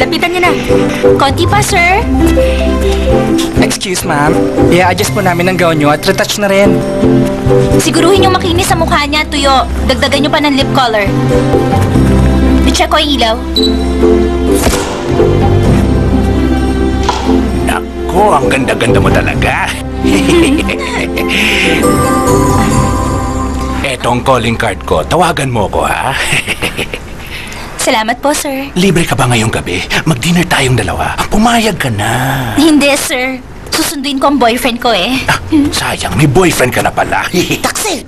Lapitan niya na. Konti pa, sir. Excuse ma'am, i-adjust po namin ang gown nyo at retouch na rin. Siguruhin yung makinis sa mukha niya, tuyo. Dagdagan nyo pa ng lip color. I-check ko yung ilaw. Nako, ang ganda-ganda mo talaga. Eto ang calling card ko. Tawagan mo ko, ha? Salamat po, sir. Libre ka ba ngayong gabi? Mag-dinner tayong dalawa. Pumayag ka na. Hindi, sir. Susunduin ko ang boyfriend ko eh. Ah, sayang, may boyfriend ka na pala. Taxi!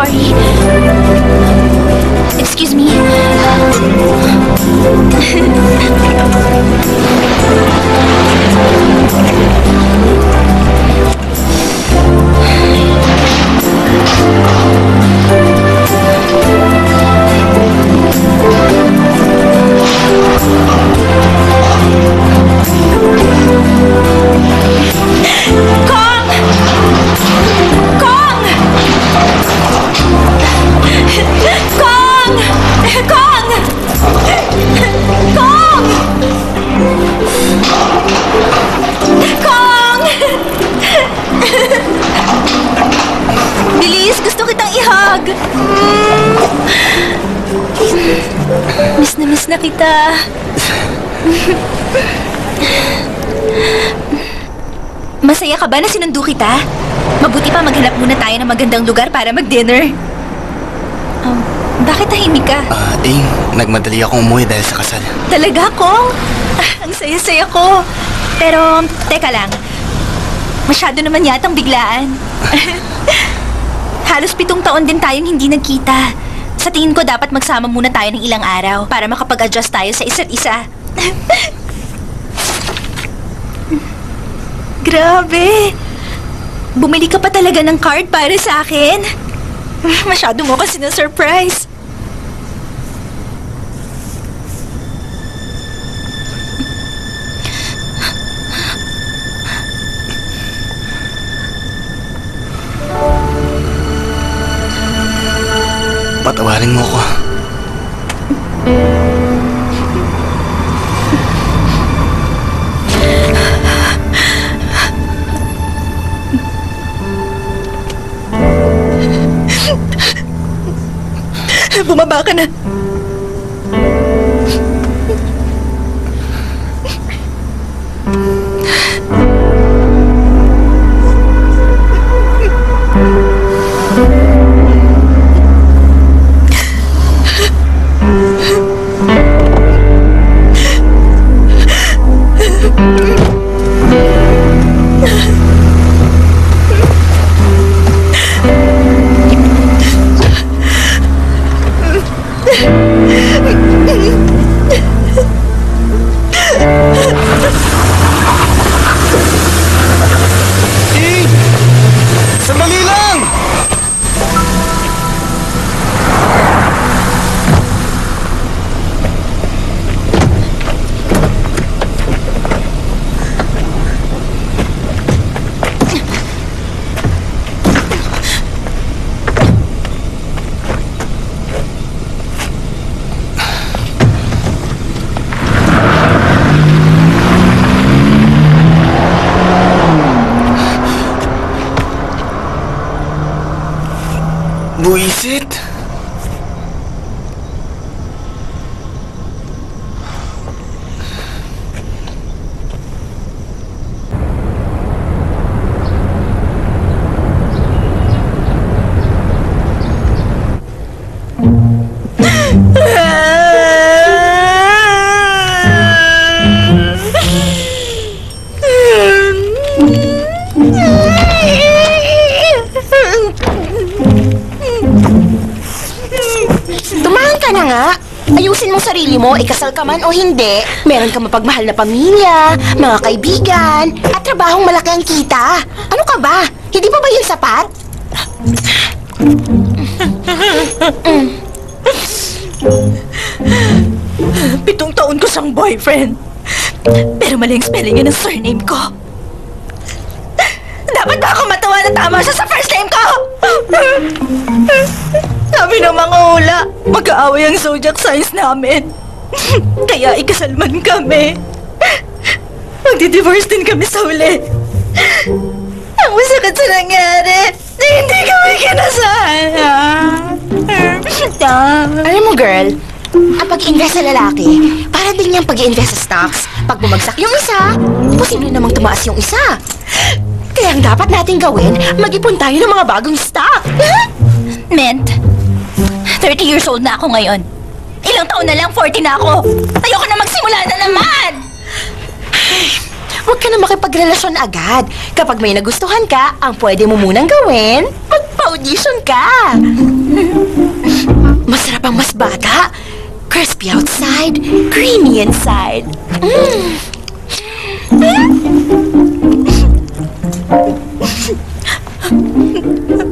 Sorry. Excuse me. Kong! Kong! Kong! Kong! Bilis, gusto kitang ihag. Miss na miss na kita. Masaya ka ba na sinundo kita? Mabuti pa maghanap muna tayo ng magandang lugar para mag-dinner. Bakit tahimik ka? Ah, Ing, nagmadali akong umuwi dahil sa kasal. Talaga, Kong? Ah, ang saya-saya ko. Pero, teka lang. Masyado naman yatang biglaan. Halos pitong taon din tayong hindi nagkita. Sa tingin ko dapat magsama muna tayo ng ilang araw para makapag-adjust tayo sa isa't isa. Grabe! Bumili ka pa talaga ng card para sa akin? Masyado mo kasi na-surprise. Ka man o hindi. Meron ka mapagmahal na pamilya, mga kaibigan, at trabahong malaki ang kita. Ano ka ba? Hindi pa ba yun sapat? Pitong taon ko siyang boyfriend. Pero mali ang spelling niya ng surname ko. Dapat ba ako matawa na tama siya sa first name ko? Sabi ng mga hula, mag-aaway ang zodiac signs namin. Kaya ikasal man kami. Magdi-divorce din kami sa huli. Ang masakit sa nangyari, na hindi kami kinasala. Alam mo, girl, ang pag-invest sa lalaki, para din niyang pag-invest sa stocks. Pag bumagsak yung isa, posible namang tumaas yung isa. Kaya ang dapat natin gawin, mag-ipon tayo ng mga bagong stock. Ment, 30 years old na ako ngayon. Taon na lang, 40 na ako. Ayoko na magsimula na naman! Huwag ka na makipagrelasyon agad. Kapag may nagustuhan ka, ang pwede mo munang gawin, magpa-audition ka. Masarap ang mas bata. Crispy outside, creamy inside.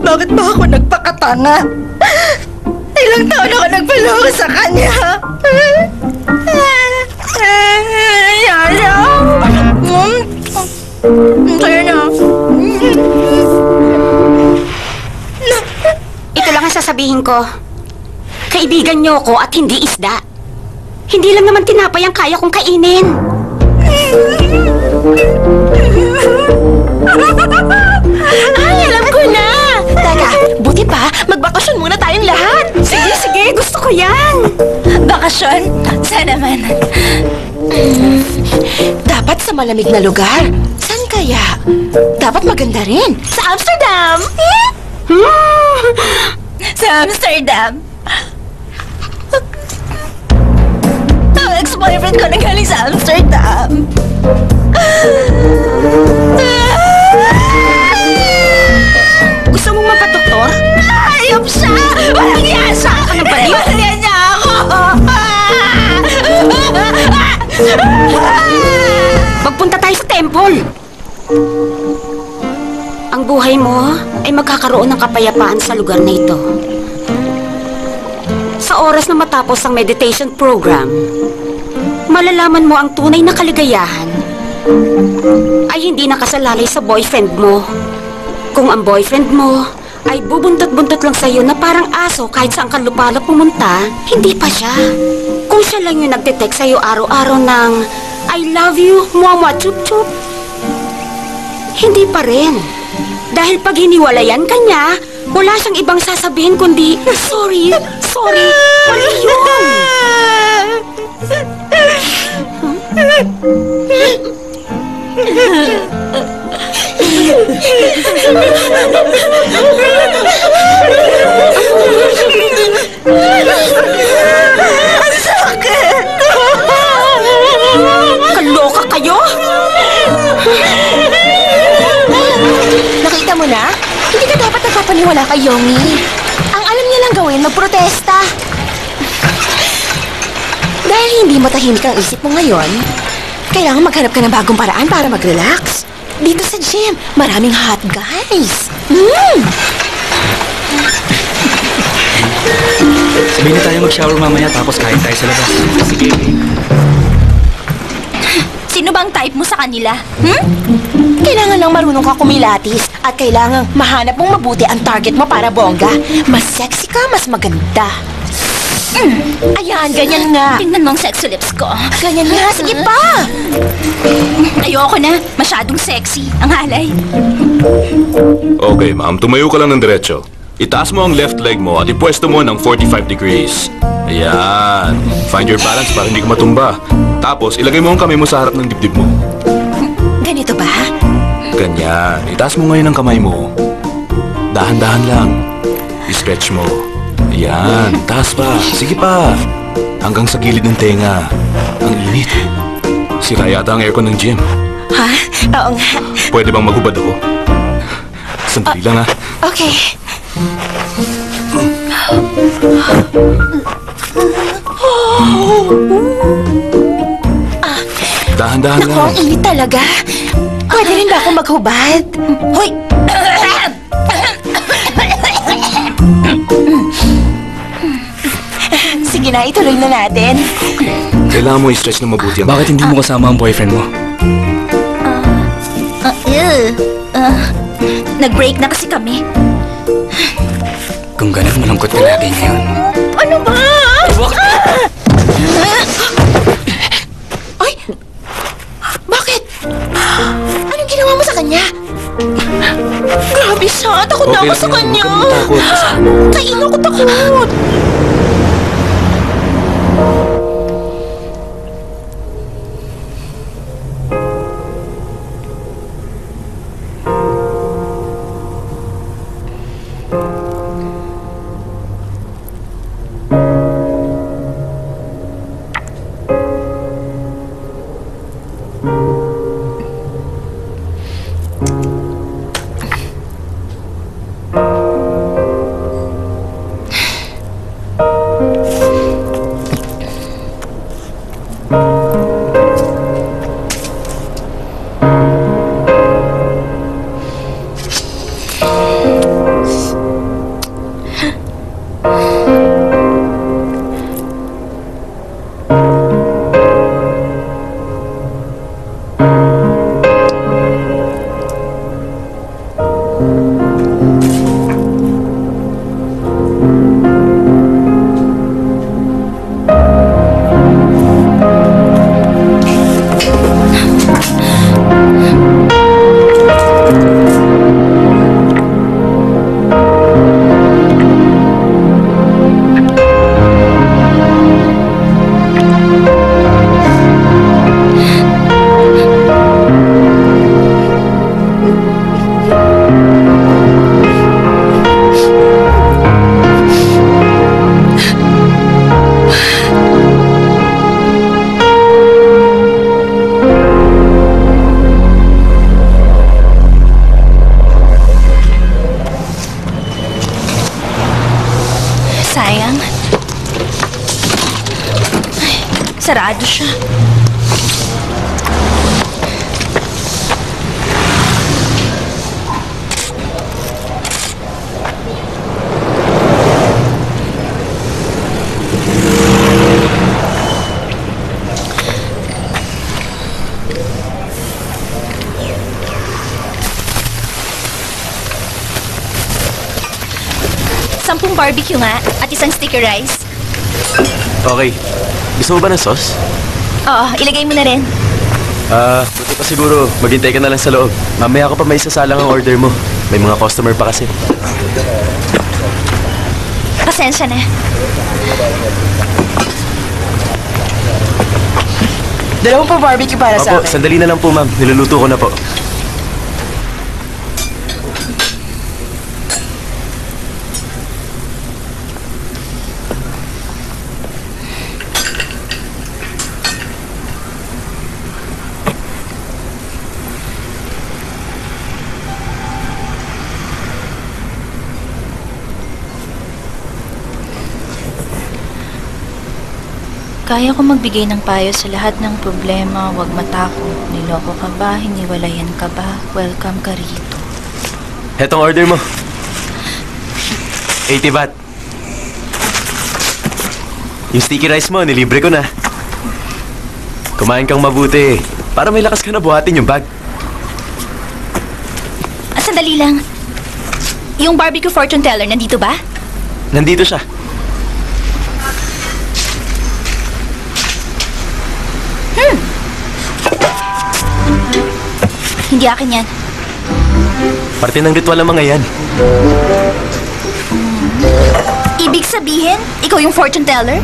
Bakit ba ako nagpakatanga? Ilang taon ako nagpaloko sa kanya. Yaya. Sa'yo na. Ito lang ang sasabihin ko. Kaibigan niyo ako at hindi isda. Hindi lang naman tinapay ang kaya kong kainin. Ay, alam ko na! Buti pa, magbakasyon muna tayong lahat. Sige, sige, gusto ko yan. Bakasyon? Sana man. Dapat sa malamig na lugar. San kaya? Dapat maganda rin. Sa Amsterdam! Sa Amsterdam. Ang ex-boyfriend ko nanggaling sa Amsterdam. Gusto mong mapatoktor? Hayop siya! Walang iya siya! Ano ba yun? Iwalya niya ako! Magpunta tayo sa temple. Ang buhay mo ay magkakaroon ng kapayapaan sa lugar na ito. Sa oras na matapos ang meditation program, malalaman mo ang tunay na kaligayahan ay hindi nakasalalay sa boyfriend mo. Kung ang boyfriend mo ay bubuntot-buntot lang sa'yo na parang aso kahit saan ka lupalop pumunta, hindi pa siya. Kung siya lang yung nagtitext sa'yo araw-araw ng I love you, mwa chup chup. Hindi pa rin. Dahil pag hiniwalayan ka niya, wala siyang ibang sasabihin kundi, sorry, sorry, mali yun. Kaloka kayo? Nakita mo na? Hindi ka dapat nagpapaniwala kay Yomi. Ang alam niya lang gawin, magprotesta. Dahil hindi matahimik ang isip mo ngayon, kailangan maghanap ka ng bagong paraan para mag-relax. Dito sa gym, maraming hot guys. Mm. Sabihin na tayo mag-shower mamaya tapos kain tayo sa labas. Sige. Sino bang type mo sa kanila? Hmm? Kailangan lang marunong ka kumilatis at kailangan mahanap mong mabuti ang target mo para bongga. Mas sexy ka, mas maganda. Mm. Ayan, ganyan nga. Tingnan mo ang sexy lips ko. Ganyan nga, sige pa. Ayoko na. Masyadong sexy. Ang halay. Okay, ma'am. Tumayo ka lang ng diretso. Itaas mo ang left leg mo at ipwesto mo ng 45 degrees. Ayan. Find your balance para hindi ka matumba. Tapos, ilagay mo ang kamay mo sa harap ng dibdib mo. Ganito ba? Ganyan. Itaas mo ngayon ang kamay mo. Dahan-dahan lang. I-stretch mo. Ayan. Taas pa. Sige pa. Hanggang sa gilid ng tenga. Ang init. Sira yata ang aircon ng gym. Ha? Oo nga. Pwede bang magubad ako? Sandali lang ha. Okay. Dahan-dahan Naku, lang. ang init talaga. Pwede rin ba ako maghubad? Hoy! Sige na, ituloy na natin. Kailangan mo i-stretch ng mabuti ang Bakit hindi mo kasama ang boyfriend mo? Ah, ew. Ah, nag-break na kasi kami. Kung ganun, malungkot ka lagi ngayon. Ano ba? Ay! Bakit? Anong ginawa mo sa kanya? Grabe siya. Takot na ako sa kanya. ko takot. Barbecue nga at isang sticker rice. Okay. Gusto mo ba ng sauce? Oo, ilagay mo na rin. Ah, buti pa siguro. Maghintay ka na lang sa loob. Mamaya ko pa may sasalang ang order mo. May mga customer pa kasi. Pasensya na. Dalawang pa barbecue para sa Opo, akin. sandali na lang po ma'am. Niluluto ko na po. Kaya ko magbigay ng payo sa lahat ng problema, huwag matakot. Niloko ka ba? Hiniwalayan ka ba? Welcome ka rito. Hetong order mo. 80 baht. Yung sticky rice mo, nilibre ko na. Kumain kang mabuti. Para may lakas ka na buhatin yung bag. Ah, sandali lang. Yung barbecue fortune teller, nandito ba? Nandito siya. Hindi akin yan. Parte ng ritual ng mga yan. Ibig sabihin, ikaw yung fortune teller?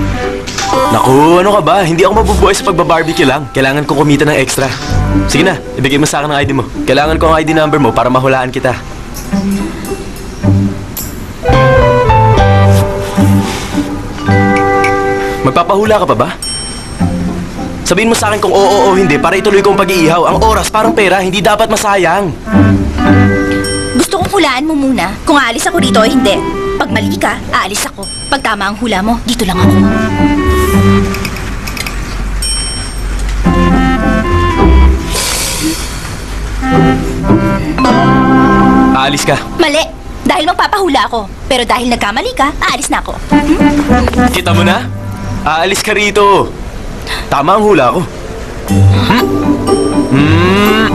Naku, ano ka ba? Hindi ako mabubuhay sa pagbabarbecue lang. Kailangan kong kumita ng extra. Sige na, ibigay mo sa akin ang ID mo. Kailangan ko ang ID number mo para mahulaan kita. Magpapahula ka pa ba? Sabihin mo sa akin kung oo o hindi para ituloy ko ang pag-iihaw. Ang oras parang pera, hindi dapat masayang. Gusto kong hulaan mo muna kung aalis ako rito o hindi. Pag mali ka, aalis ako. Pag tama ang hula mo, dito lang ako. Aalis ka. Mali. Dahil magpapahula ako. Pero dahil nagkamali ka, aalis na ako. Kita mo na? Aalis ka rito. Tama ang hula ko. Hmm? Hmm.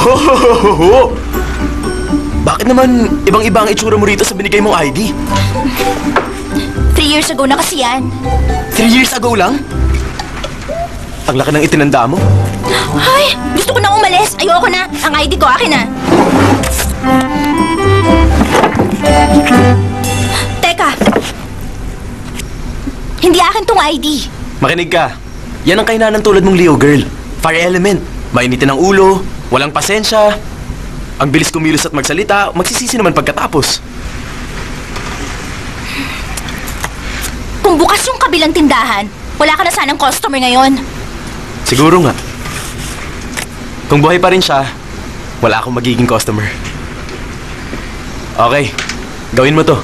Oh, Bakit naman ibang-iba ang itsura mo rito sa binigay mong ID? Three years ago na kasi yan. Three years ago lang? Ang laki ng itinanda mo. Ay, gusto ko na umalis. Ayoko na. Ang ID ko akin na. Teka. Hindi akin tong ID. Makinig ka. Yan ang kainanan tulad mong Leo girl. Fire element. Mainitin ang ulo, walang pasensya. Ang bilis kumilos at magsalita, magsisisi naman pagkatapos. Kung bukas yung kabilang tindahan, wala ka na sanang customer ngayon. Siguro nga. Kung buhay pa rin siya, wala akong magiging customer. Okay, gawin mo to.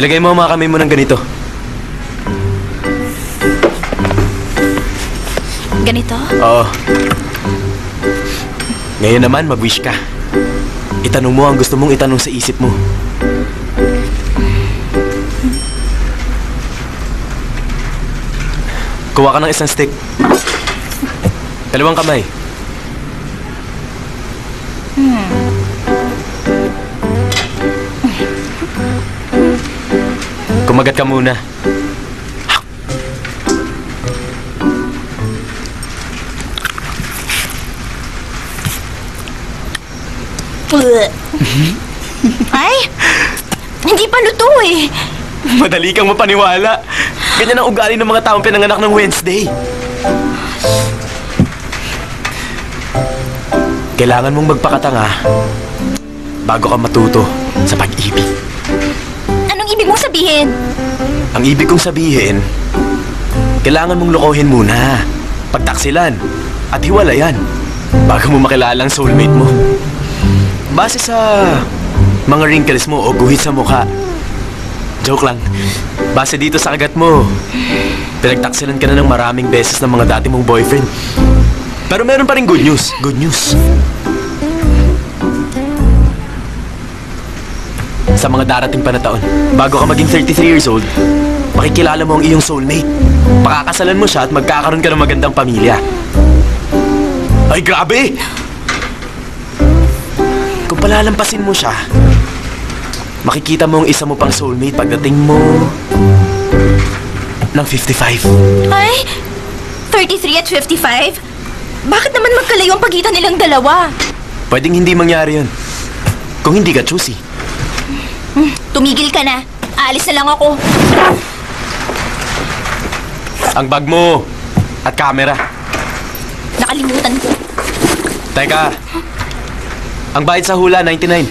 Ilagay mo ang mga kamay mo ng ganito. Ganito? Oo. Ngayon naman, mag-wish ka. Itanong mo ang gusto mong itanong sa isip mo. Kuha ka ng isang stick. Dalawang kamay. Kumagat ka muna. Ay, hindi pa luto eh. Madali kang mapaniwala. Ganyan ang ugali ng mga taong pinanganak ng Wednesday. Kailangan mong magpakatanga bago ka matuto sa pag-ibig. Sabihin? Ang ibig kong sabihin, kailangan mong lokohin muna, pagtaksilan, at hiwalayan bago mo makilala ang soulmate mo. Base sa mga wrinkles mo o guhit sa mukha. Joke lang. Base dito sa kagat mo, pinagtaksilan ka na ng maraming beses ng mga dati mong boyfriend. Pero meron pa rin good news. Good news. Sa mga darating pa na taon, bago ka maging 33 years old, makikilala mo ang iyong soulmate. Pakakasalan mo siya at magkakaroon ka ng magandang pamilya. Ay, grabe! Kung palalampasin mo siya, makikita mo ang isa mo pang soulmate pagdating mo ng 55. Ay, 33 at 55? Bakit naman magkalayo ang pagitan nilang dalawa? Pwedeng hindi mangyari yun. Kung hindi ka choosy. Tumigil ka na. Aalis na lang ako. Ang bag mo at camera. Nakalimutan ko. Teka. Ang bayad sa hula, 99.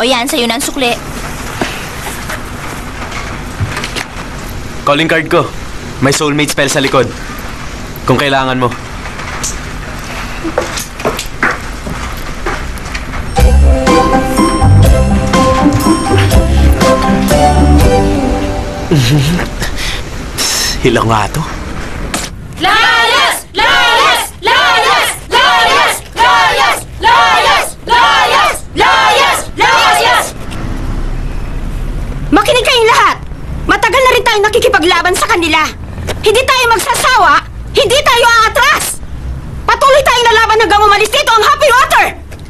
O yan, sa'yo na ang sukli. Calling card ko. May soulmate spell sa likod. Kung kailangan mo. Hilang nga to. Layas! Layas! Layas! Layas! Layas! Layas! Layas! Layas! Layas! Makinig kayong lahat! Matagal na rin tayong nakikipaglaban sa kanila. Hindi tayo magsasawa, hindi tayo aatras! Patuloy tayong lalaban hanggang umalis dito ang Happy Water!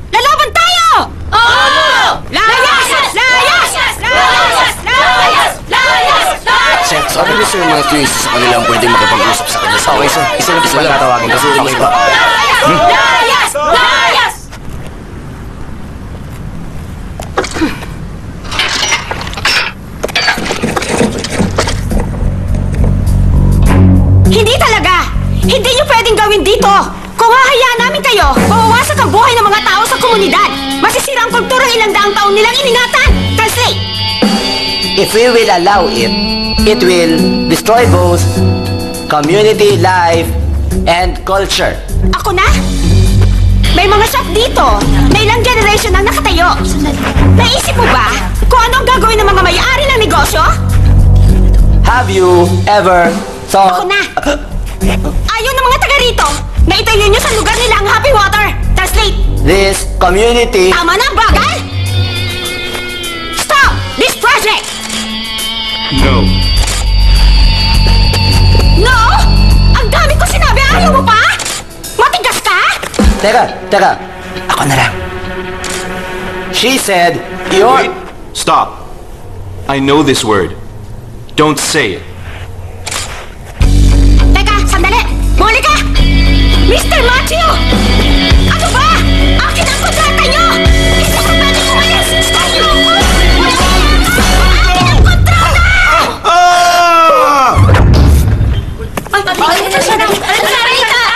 Lalaban tayo! Oo! Layas! Layas! Layas! Layas! Layas! Niyo sir mga twins sa kanila ang pwedeng makipag-usap sa kanila. Okay, sir. Isa lang isa lang tatawagin kasi okay pa. Layas! Layas! Hindi talaga! Hindi niyo pwedeng gawin dito! Kung hahayaan namin kayo, mawawasak ang buhay ng mga tao sa komunidad. Masisira ang kultura ng ilang daang taon nilang iningatan. Translate! If we will allow it, it will destroy both community life, and culture. Ako na? May mga shop dito na ilang generation ang nakatayo. Naisip mo ba kung ano ang gagawin ng mga may-ari ng negosyo? Have you ever Ako thought... na! Ayaw ng mga taga rito na itayo nyo sa lugar nila ang happy water. Translate, This community... tama na, bagal! Stop this project! No. No! Ang dami ko sinabi, ayaw mo pa? Matigas ka? Teka, teka. Ako na lang. She said, you're... Wait. Stop. I know this word. Don't say it. Teka, sandali! Muli ka! Mr. Matthew! Ay, ay, ay, siya na! Marita!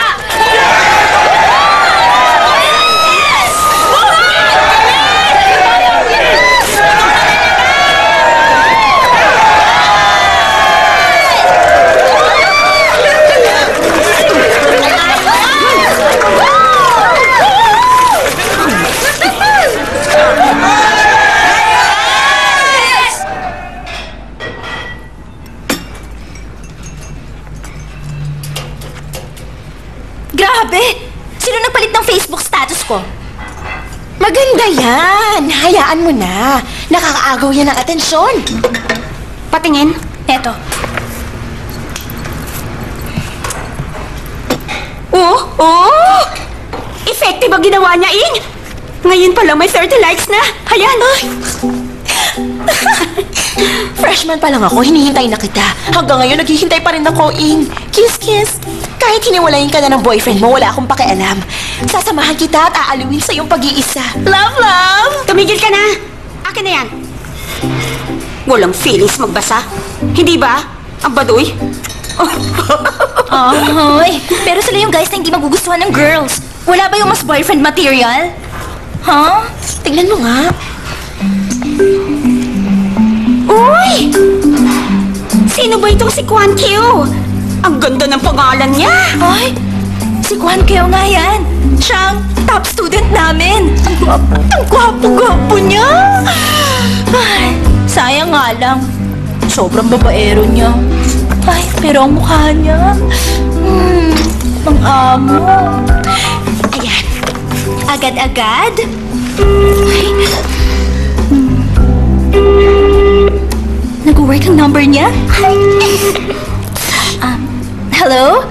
Grabe! Sino nagpalit ng Facebook status ko? Maganda yan. Hayaan mo na. Nakakaagaw yan ng atensyon. Patingin. Eto. Oh, oh! Effective ang ginawa niya, Ing! Ngayon pa lang may 30 likes na. Ayan! Freshman pa lang ako, hinihintay na kita. Hanggang ngayon, naghihintay pa rin ako, Ing. Kiss, kiss. Kahit hiniwalayin ka na ng boyfriend mo, wala akong pakialam. Sasamahan kita at aaluin sa iyong pag-iisa. Love, love! Tumigil ka na! Akin na yan. Walang feelings magbasa. Hindi ba? Ang baduy? Ahoy! Pero sila yung guys na hindi magugustuhan ng girls. Wala ba yung mas boyfriend material? Huh? Tingnan mo nga. Uy! Sino ba itong si Kwan Q? Ang ganda ng pangalan niya! Ay! Si Kwan Keo nga yan. Siya ang top student namin. Ang gwapo, ang gwapo-gwapo niya. Ay, sayang nga lang. Sobrang babaero niya. Ay, pero ang mukha niya. Hmm, ang amo. Ayan. Agad-agad. Ay. Hmm. Nag-work ang number niya? Ay. Hello?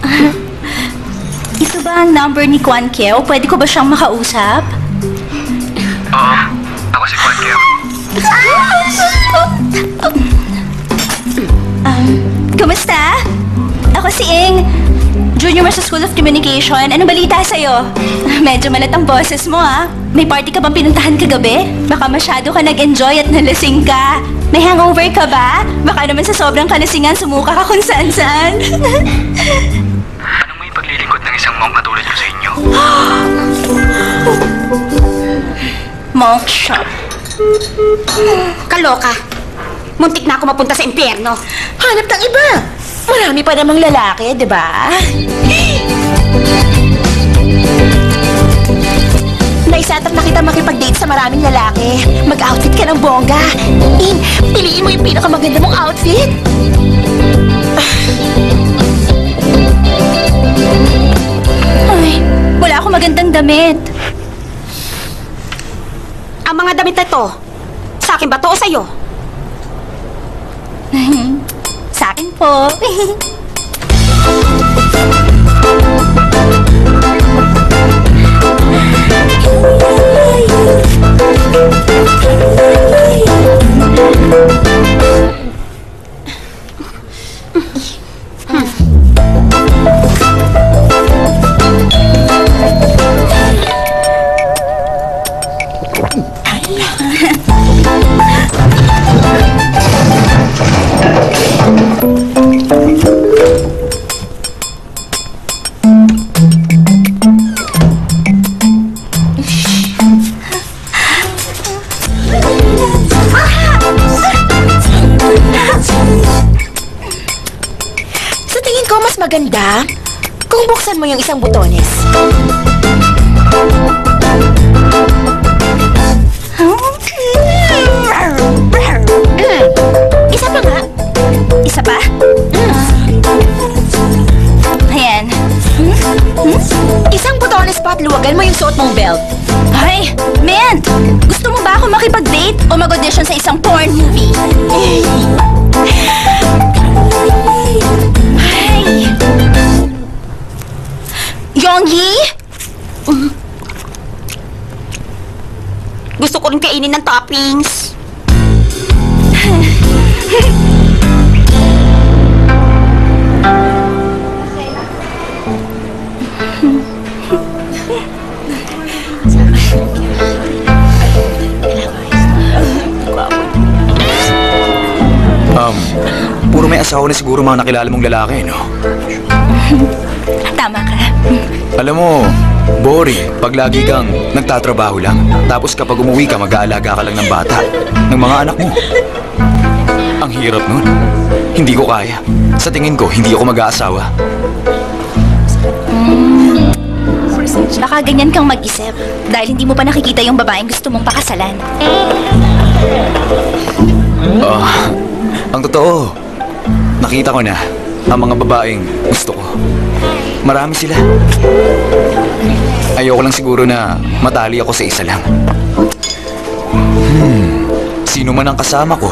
Ah, ito ba ang number ni Kwan Keo? Pwede ko ba siyang makausap? Ako si Kwan Keo. Um, kumusta? Ako si Ing. Junior mo sa School of Communication. Anong balita sa'yo? Medyo malat ang boses mo, ah. May party ka bang pinuntahan kagabi? Baka masyado ka nag-enjoy at nalasing ka. May hangover ka ba? Baka naman sa sobrang kalasingan sumuka ka kung saan-saan. Anong may paglilingkod ng isang mong katulad ko sa inyo? Monk shop. Kaloka. Muntik na ako mapunta sa impyerno. Hanap ng iba. Marami pa namang lalaki, di ba? Naisetap na kita makipag-date sa maraming lalaki. Mag-outfit ka ng bongga. In, piliin mo yung pinakamaganda mong outfit. Ay, wala akong magandang damit. Ang mga damit na to, sa akin ba to o sa'yo? Sa akin po. maganda kung buksan mo yung isang butones. Mm. Isa pa nga. Isa pa? Ayan. Isang butones pa at luwagan mo yung suot mong belt. Ay, man! Gusto mo ba ako makipag-date o mag-audition sa isang porn movie? Yonggi? Gusto ko rin kainin ng toppings. Um, puro may asawa na siguro mga nakilala mong lalaki, no? Alam mo, Bori, pag lagi kang nagtatrabaho lang, tapos kapag umuwi ka, mag-aalaga ka lang ng bata, ng mga anak mo. Ang hirap nun. Hindi ko kaya. Sa tingin ko, hindi ako mag-aasawa. Baka ganyan kang mag-isip dahil hindi mo pa nakikita yung babaeng gusto mong pakasalan. Ah, ang totoo, nakita ko na ang mga babaeng gusto ko. Marami sila. Ayoko lang siguro na matali ako sa isa lang. Hmm, sino man ang kasama ko,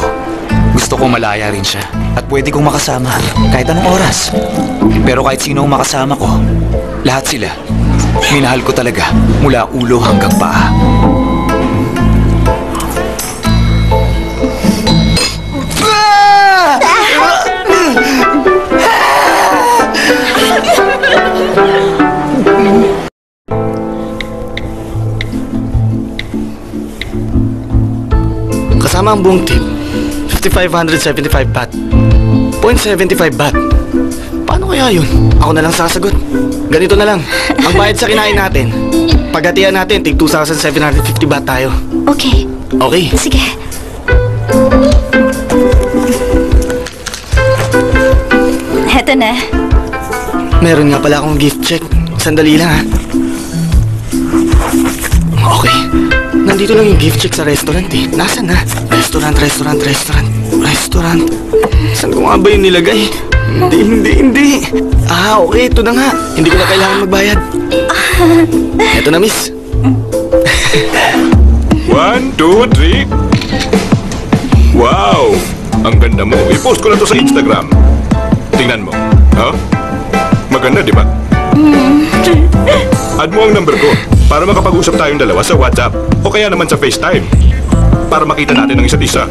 gusto ko malaya rin siya. At pwede kong makasama kahit anong oras. Pero kahit sino ang makasama ko, lahat sila, minahal ko talaga mula ulo hanggang paa. Kasama ang buong team. 5,575 baht. 0.75 baht. Paano kaya yun? Ako na lang sasagot. Ganito na lang. Ang bayad sa kinain natin. Paghatian natin, tig 2,750 baht tayo. Okay, Okay. sige. Heto na. Meron nga pala akong gift check. Sandali lang ha. Okay. Nandito lang yung gift check sa restaurant eh. Nasaan na? Restaurant, restaurant, restaurant. Restaurant. Saan ko nga ba yung nilagay? Hindi, hindi, hindi. Ah, okay. Ito na nga. Hindi ko na kailangan magbayad. Ito na, miss. One, two, three. Wow! Ang ganda mo. I-post ko na to sa Instagram. Tingnan mo. Ha? Maganda, di ba? Add mo ang number ko para makapag-usap tayong dalawa sa WhatsApp o kaya naman sa FaceTime para makita natin ang isa't isa.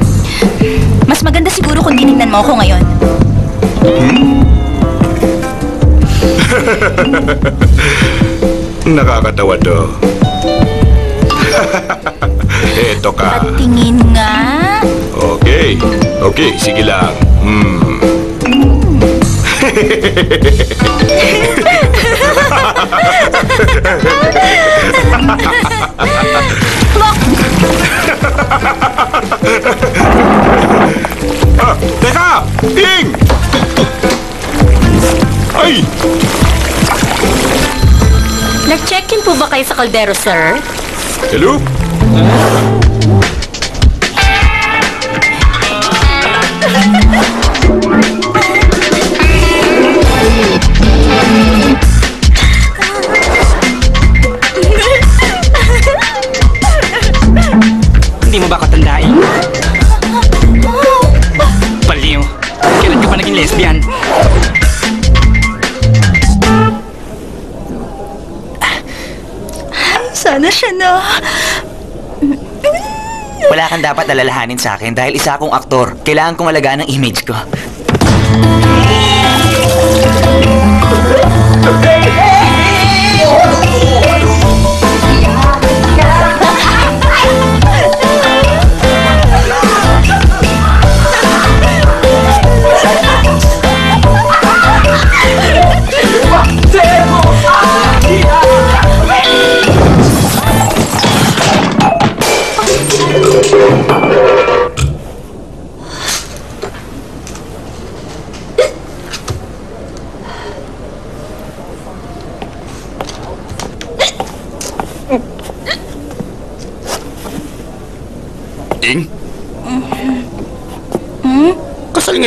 Mas maganda siguro kung tinignan mo ako ngayon. Nakakatawa to. Eto ka. Tingin nga. Okay. Okay, sige lang. Hmm. ah, teka! Ting! Ay! Nag-check-in po ba kayo sa kaldero, sir? Hello? Dapat alalahanin sa akin dahil isa akong aktor. Kailangan kong alagaan ang image ko.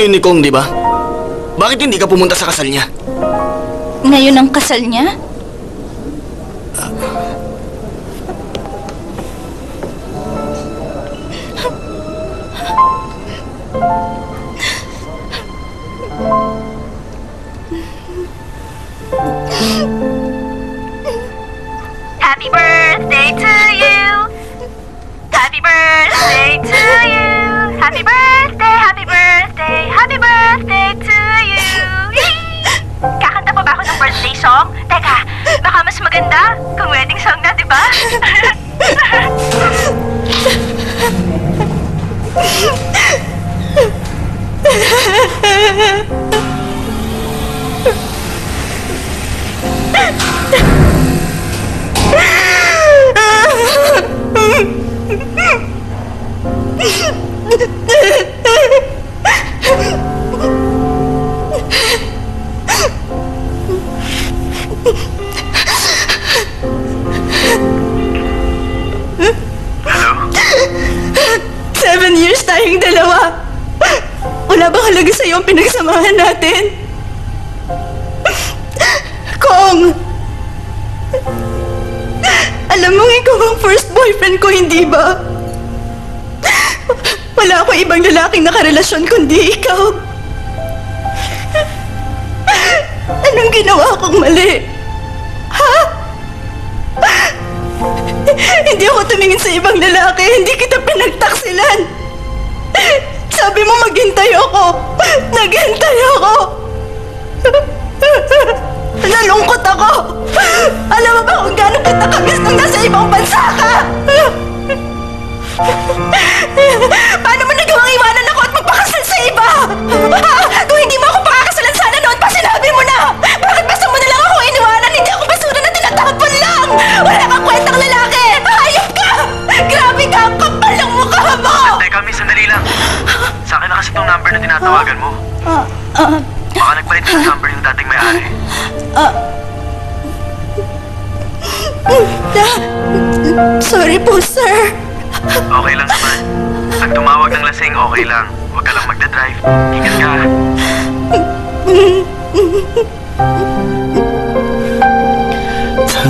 Ngayon ni Kong, di ba? Bakit hindi ka pumunta sa kasal niya? Ngayon ang kasal niya?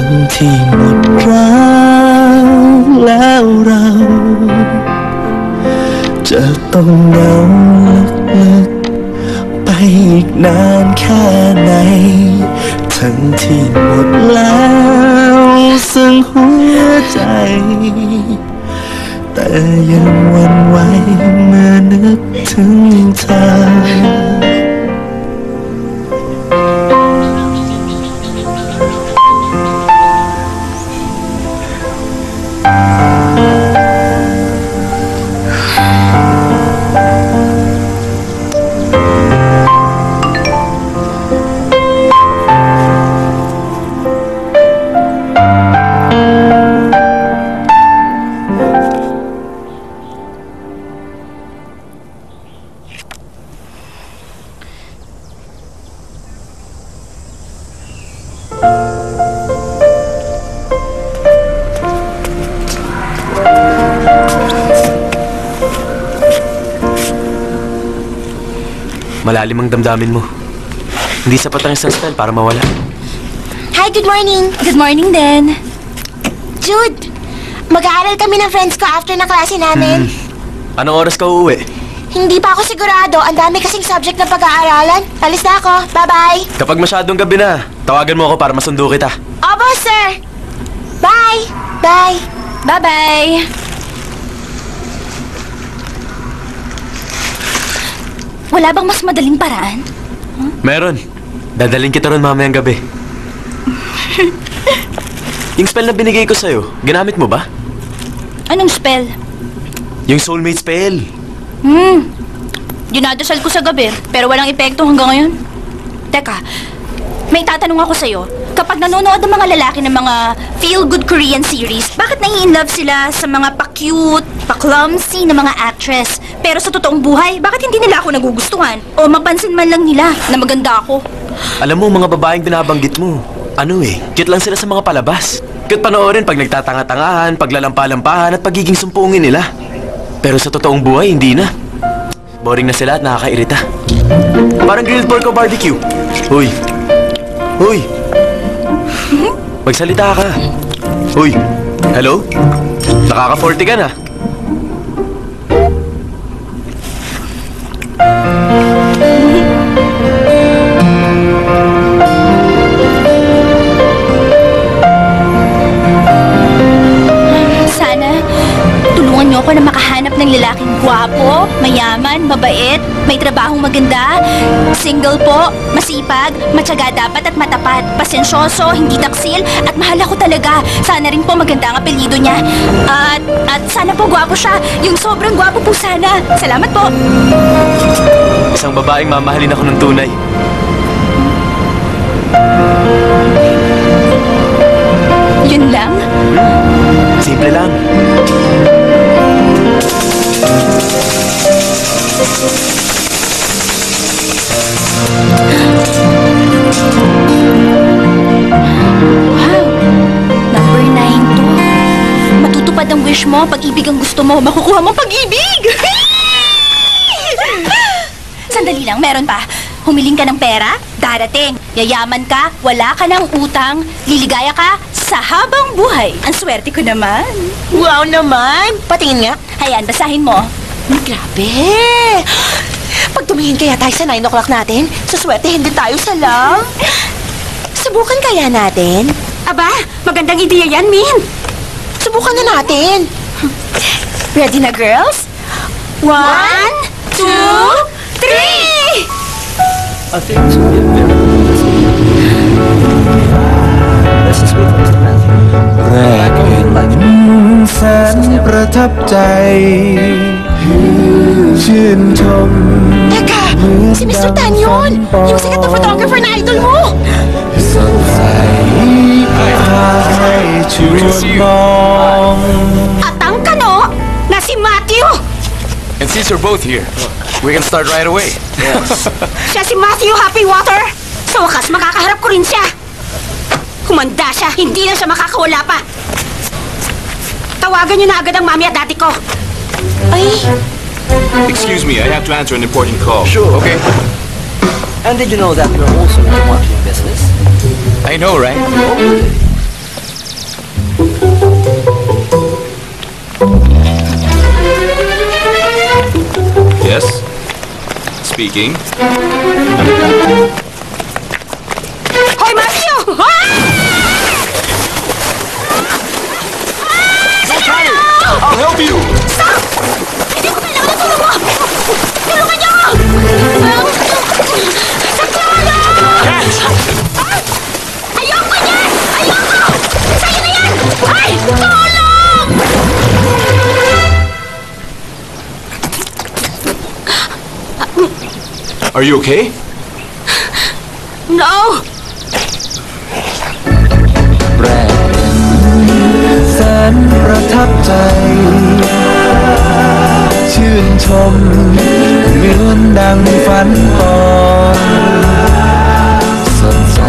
ทั้งที่หมดรักแล้วเรา จะต้องเหงาลึกๆไปอีกนานแค่ไหน ทั้งที่หมดแล้วซึ่งหัวใจ แต่ยังวันไหวเมื่อนึกถึงเธอ Malalim ang damdamin mo. Hindi sapat ang isang style para mawala. Hi, good morning. Good morning, din. Jude, mag-aaral kami ng friends ko after na klase namin. Anong oras ka uuwi? Hindi pa ako sigurado. Ang dami kasing subject na pag-aaralan. Alis na ako. Bye-bye. Kapag masyadong gabi na, tawagan mo ako para masundo kita. Opo, sir. Bye. Bye. Bye-bye. Wala bang mas madaling paraan? Meron. Dadaling kita ron mamayang gabi. Yung spell na binigay ko sa'yo, ginamit mo ba? Anong spell? Yung soulmate spell. Hmm. Dinadasal ko sa gabi, pero walang epekto hanggang ngayon. Teka, may tatanong ako sa'yo. Kapag nanonood ang mga lalaki ng mga feel-good Korean series, bakit nai-inlove sila sa mga pa-cute, pa-clumsy na mga actress? Pero sa totoong buhay, bakit hindi nila ako nagugustuhan? O mapansin man lang nila na maganda ako? Alam mo, mga babaeng binabanggit mo, ano eh, cute lang sila sa mga palabas. Cute panoorin pag nagtatanga-tangahan, paglalampalampahan at pagiging sumpungin nila. Pero sa totoong buhay, hindi na. Boring na sila at nakakairita. Parang grilled pork o barbecue. Uy. Uy. Magsalita ka. Uy. Hello? Nakaka-40 ka na. Maganda, single po, masipag, matyaga dapat at matapat, pasensyoso, hindi taksil, at mahal ako talaga. Sana rin po maganda ang apelido niya. At, at sana po gwapo siya, yung sobrang gwapo po sana. Salamat po. Isang babaeng mamahalin ako ng tunay. Ang pag-ibig ang gusto mo, makukuha mo pag-ibig! Sandali lang, meron pa. Humiling ka ng pera, darating. Yayaman ka, wala ka ng utang, liligaya ka sa habang buhay. Ang swerte ko naman. Wow naman! Patingin nga. Ayan, basahin mo. Ay, grabe! Pag tumingin kaya tayo sa 9 o'clock natin, suswerte hindi tayo sa lang. Subukan kaya natin? Aba, magandang ideya yan, Min. Subukan na natin. Ready na, girls? One, two, three!แรกเห็นแสนประทับใจ ชื่นชม Teka, si Mr. Tan yun! Yung sikat na photographer na idol mo! สดใสพาให้ชวนมอง And since you're both here, we can start right away. Siya si Matthew Happy Water. Sa wakas, makakaharap ko rin siya. Humanda siya, hindi na siya makakawala pa. Tawagan niyo na agad ang mami at daddy ko. Ay, Excuse me, I have to answer an important call. Sure. Okay. And did you know that you're also in the marketing business? I know, right? Yes? Speaking. Hoy, Matthew! I'll help you! Hindi ko kailangan ng tulong mo! Tulungan niyo ako! Ay! Ayoko niyan! Ayoko! Sa'yo na yan! Ay! Tulong! Are you okay? No! แรกเห็นแสนประทับใจ ชื่นชมเหมือนดังฝันก่อนสดใส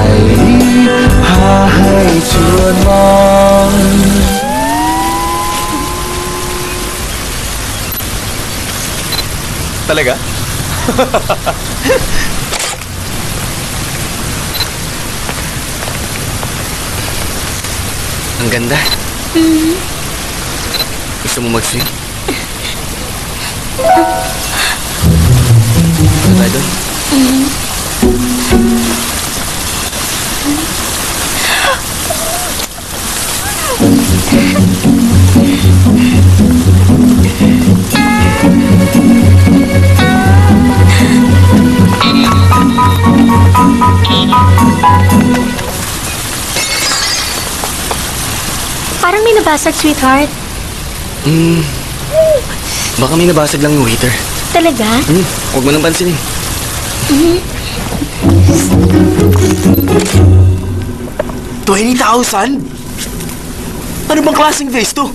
พาให้ชวนมอง Talaga? Ang ganda. Gusto mo mag-swim? Ano ba doon? Parang may nabasag, sweetheart. Hmm. Baka may nabasag lang yung waiter. Talaga? Hmm. Huwag mo nang pansinin. Twenty thousand? Ano bang klaseng vase to?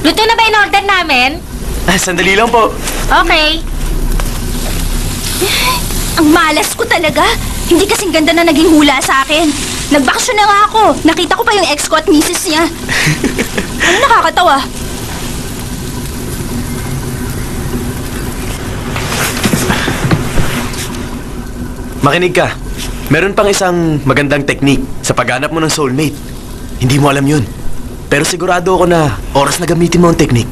Luto na ba in order namin? Ah, sandali lang po. Okay. Ang malas ko talaga. Hindi kasing ganda na naging hula sa akin. Nagbakasyon na nga ako. Nakita ko pa yung ex ko at misis niya. ano nakakatawa? Makinig ka. Meron pang isang magandang technique sa paghanap mo ng soulmate. Hindi mo alam yun. Pero sigurado ako na oras na gamitin mo ang technique,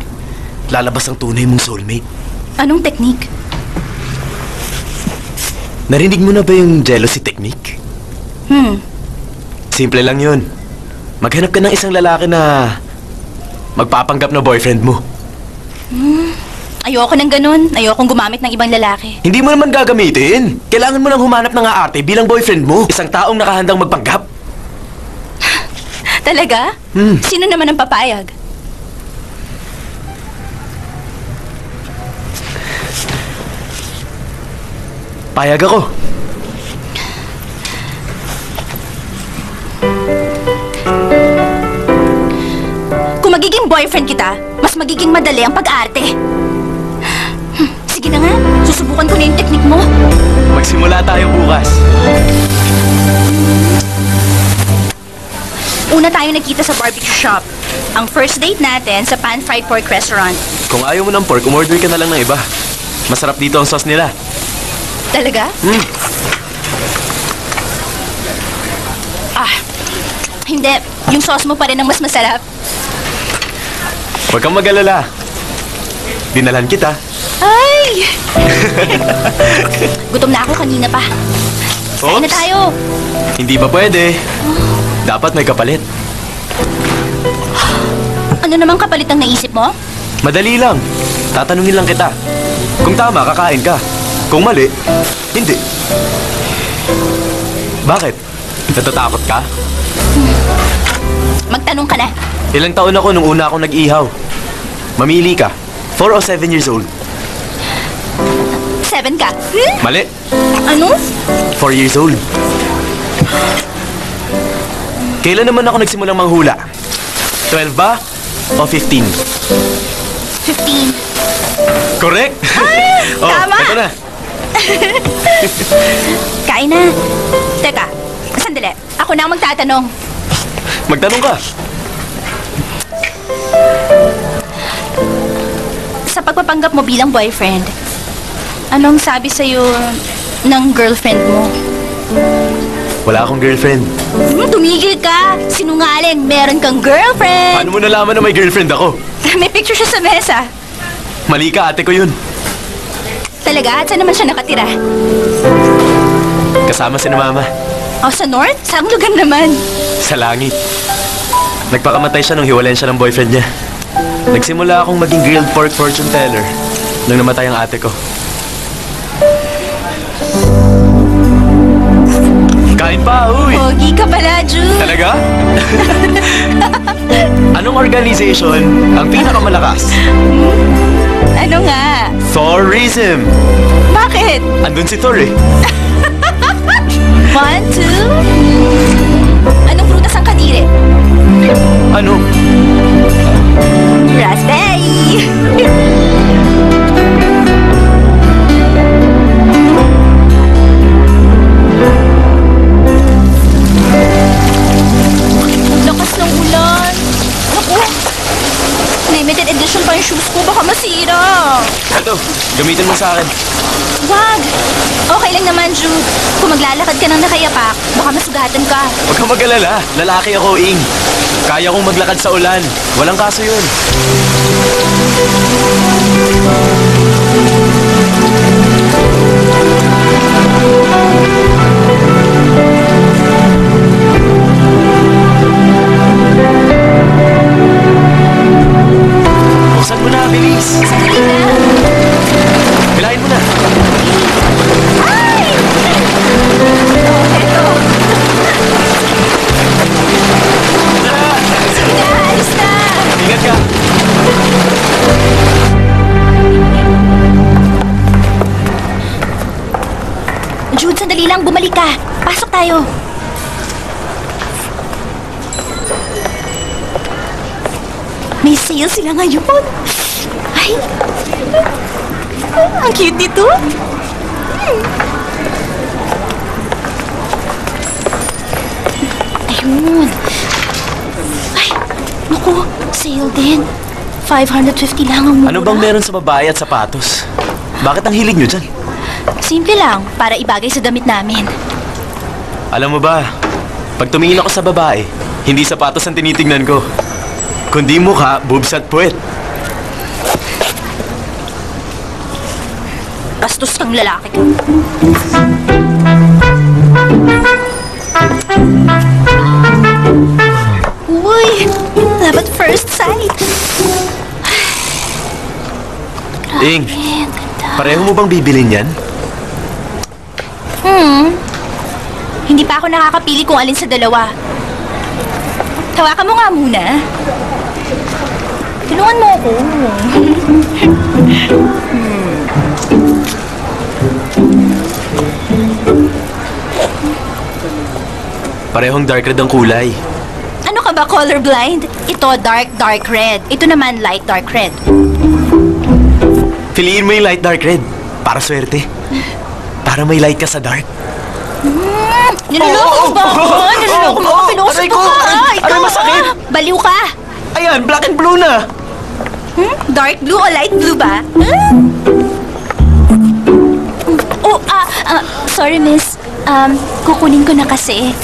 lalabas ang tunay mong soulmate. Anong technique? Narinig mo na ba yung jealousy technique? Hmm. Simple lang yun. Maghanap ka ng isang lalaki na magpapanggap na boyfriend mo. Hmm. Ayoko ng ganun. Ayokong gumamit ng ibang lalaki. Hindi mo naman gagamitin. Kailangan mo nang humanap ng aarte bilang boyfriend mo. Isang taong nakahandang magpanggap. Talaga? Hmm. Sino naman ang papayag? Payag ako. Kung magiging boyfriend kita, mas magiging madali ang pag-arte. Hmm, Sige na nga, susubukan ko na yung technique mo. Magsimula tayo bukas. Una tayo nagkita sa barbecue shop. Ang first date natin sa Pan Fried Pork Restaurant. Kung ayaw mo ng pork, umorder ka na lang ng iba. Masarap dito ang sauce nila. Talaga? Hmm. Ah, hindi. Yung sauce mo pa rin ang mas masarap. Huwag kang mag-alala. Dinalan kita. Ay! Gutom na ako kanina pa. Kain na tayo. Hindi ba pwede? Dapat may kapalit. Ano namang kapalit ang naisip mo? Madali lang. Tatanungin lang kita. Kung tama, kakain ka. Kung mali, hindi. Bakit? Natatakot ka? Magtanong ka na. Ilang taon ako nung una akong nag-ihaw. Mamili ka. 4 o 7 years old. Seven ka. Hmm? Mali. Ano? 4 years old. Kailan naman ako nagsimulang manghula? 12 ba? O 15? 15. Correct? oh, tama! Ito na. Kain na. Teka, sandali. Ako na ang magtatanong. Magtanong ka. Sa pagpapanggap mo bilang boyfriend, anong sabi sa'yo ng girlfriend mo? Wala akong girlfriend. Hmm, tumigil ka! Sinungaling, meron kang girlfriend! Paano mo nalaman na may girlfriend ako? May picture siya sa mesa. Mali ka, ate ko yun. Talaga? At saan naman siya nakatira? Kasama si na mama. O, sa north? Saang lugar naman? Sa langit. Nagpakamatay siya nung hiwalayan siya ng boyfriend niya. Nagsimula akong maging grilled pork fortune teller nung namatay ang ate ko. Kain pa, uy! Pogi ka pala, Jude. Talaga? Anong organization ang pinakamalakas? Ano nga? Thorism! Bakit? Andun si Thor eh. One, two... Anong prutas ang kadiri? Ano? Raspberry! limited edition pa yung shoes ko. Baka masira. Ito, gamitin mo sa akin. Wag! Okay lang naman, Jude. Kung maglalakad ka ng nakayapak, baka masugatan ka. Huwag kang mag-alala. Lalaki ako, Ing. Kaya kong maglakad sa ulan. Walang kaso yun. Buksan mo na, bilis. Sandali na. Bilahin mo na. Ay! Sige. Ingat ka. Jude, sandali lang. Bumalik ka. Pasok tayo. May sale sila ngayon. Ay! Ang cute nito. Ayun. Ay, naku, sale din. 550 lang ang mura. Ano bang meron sa babae at sapatos? Bakit ang hilig nyo dyan? Simple lang, para ibagay sa damit namin. Alam mo ba, pag tumingin ako sa babae, hindi sapatos ang tinitingnan ko. Kundi mukha, boobs at puwet. Bastos kang lalaki ka. Uy, dapat first sight. Ing, pareho mo bang bibilin yan? Hmm. Hindi pa ako nakakapili kung alin sa dalawa. Hawakan mo nga muna. Tulungan mo ako. Parehong dark red ang kulay. Ano ka ba, colorblind? Ito, dark, dark red. Ito naman, light, dark red. Piliin mo yung light dark red. Para swerte. Para may light ka sa dark. Hmm, niloloko mo ba ako? Niloloko mo ako? Mo ko! ka? Aray, masakit! ah. Baliw ka! Ayan, black and blue na! Hmm? Dark blue o light blue ba? Hmm? Oh, ah, ah, sorry miss. Um, kukunin ko na kasi.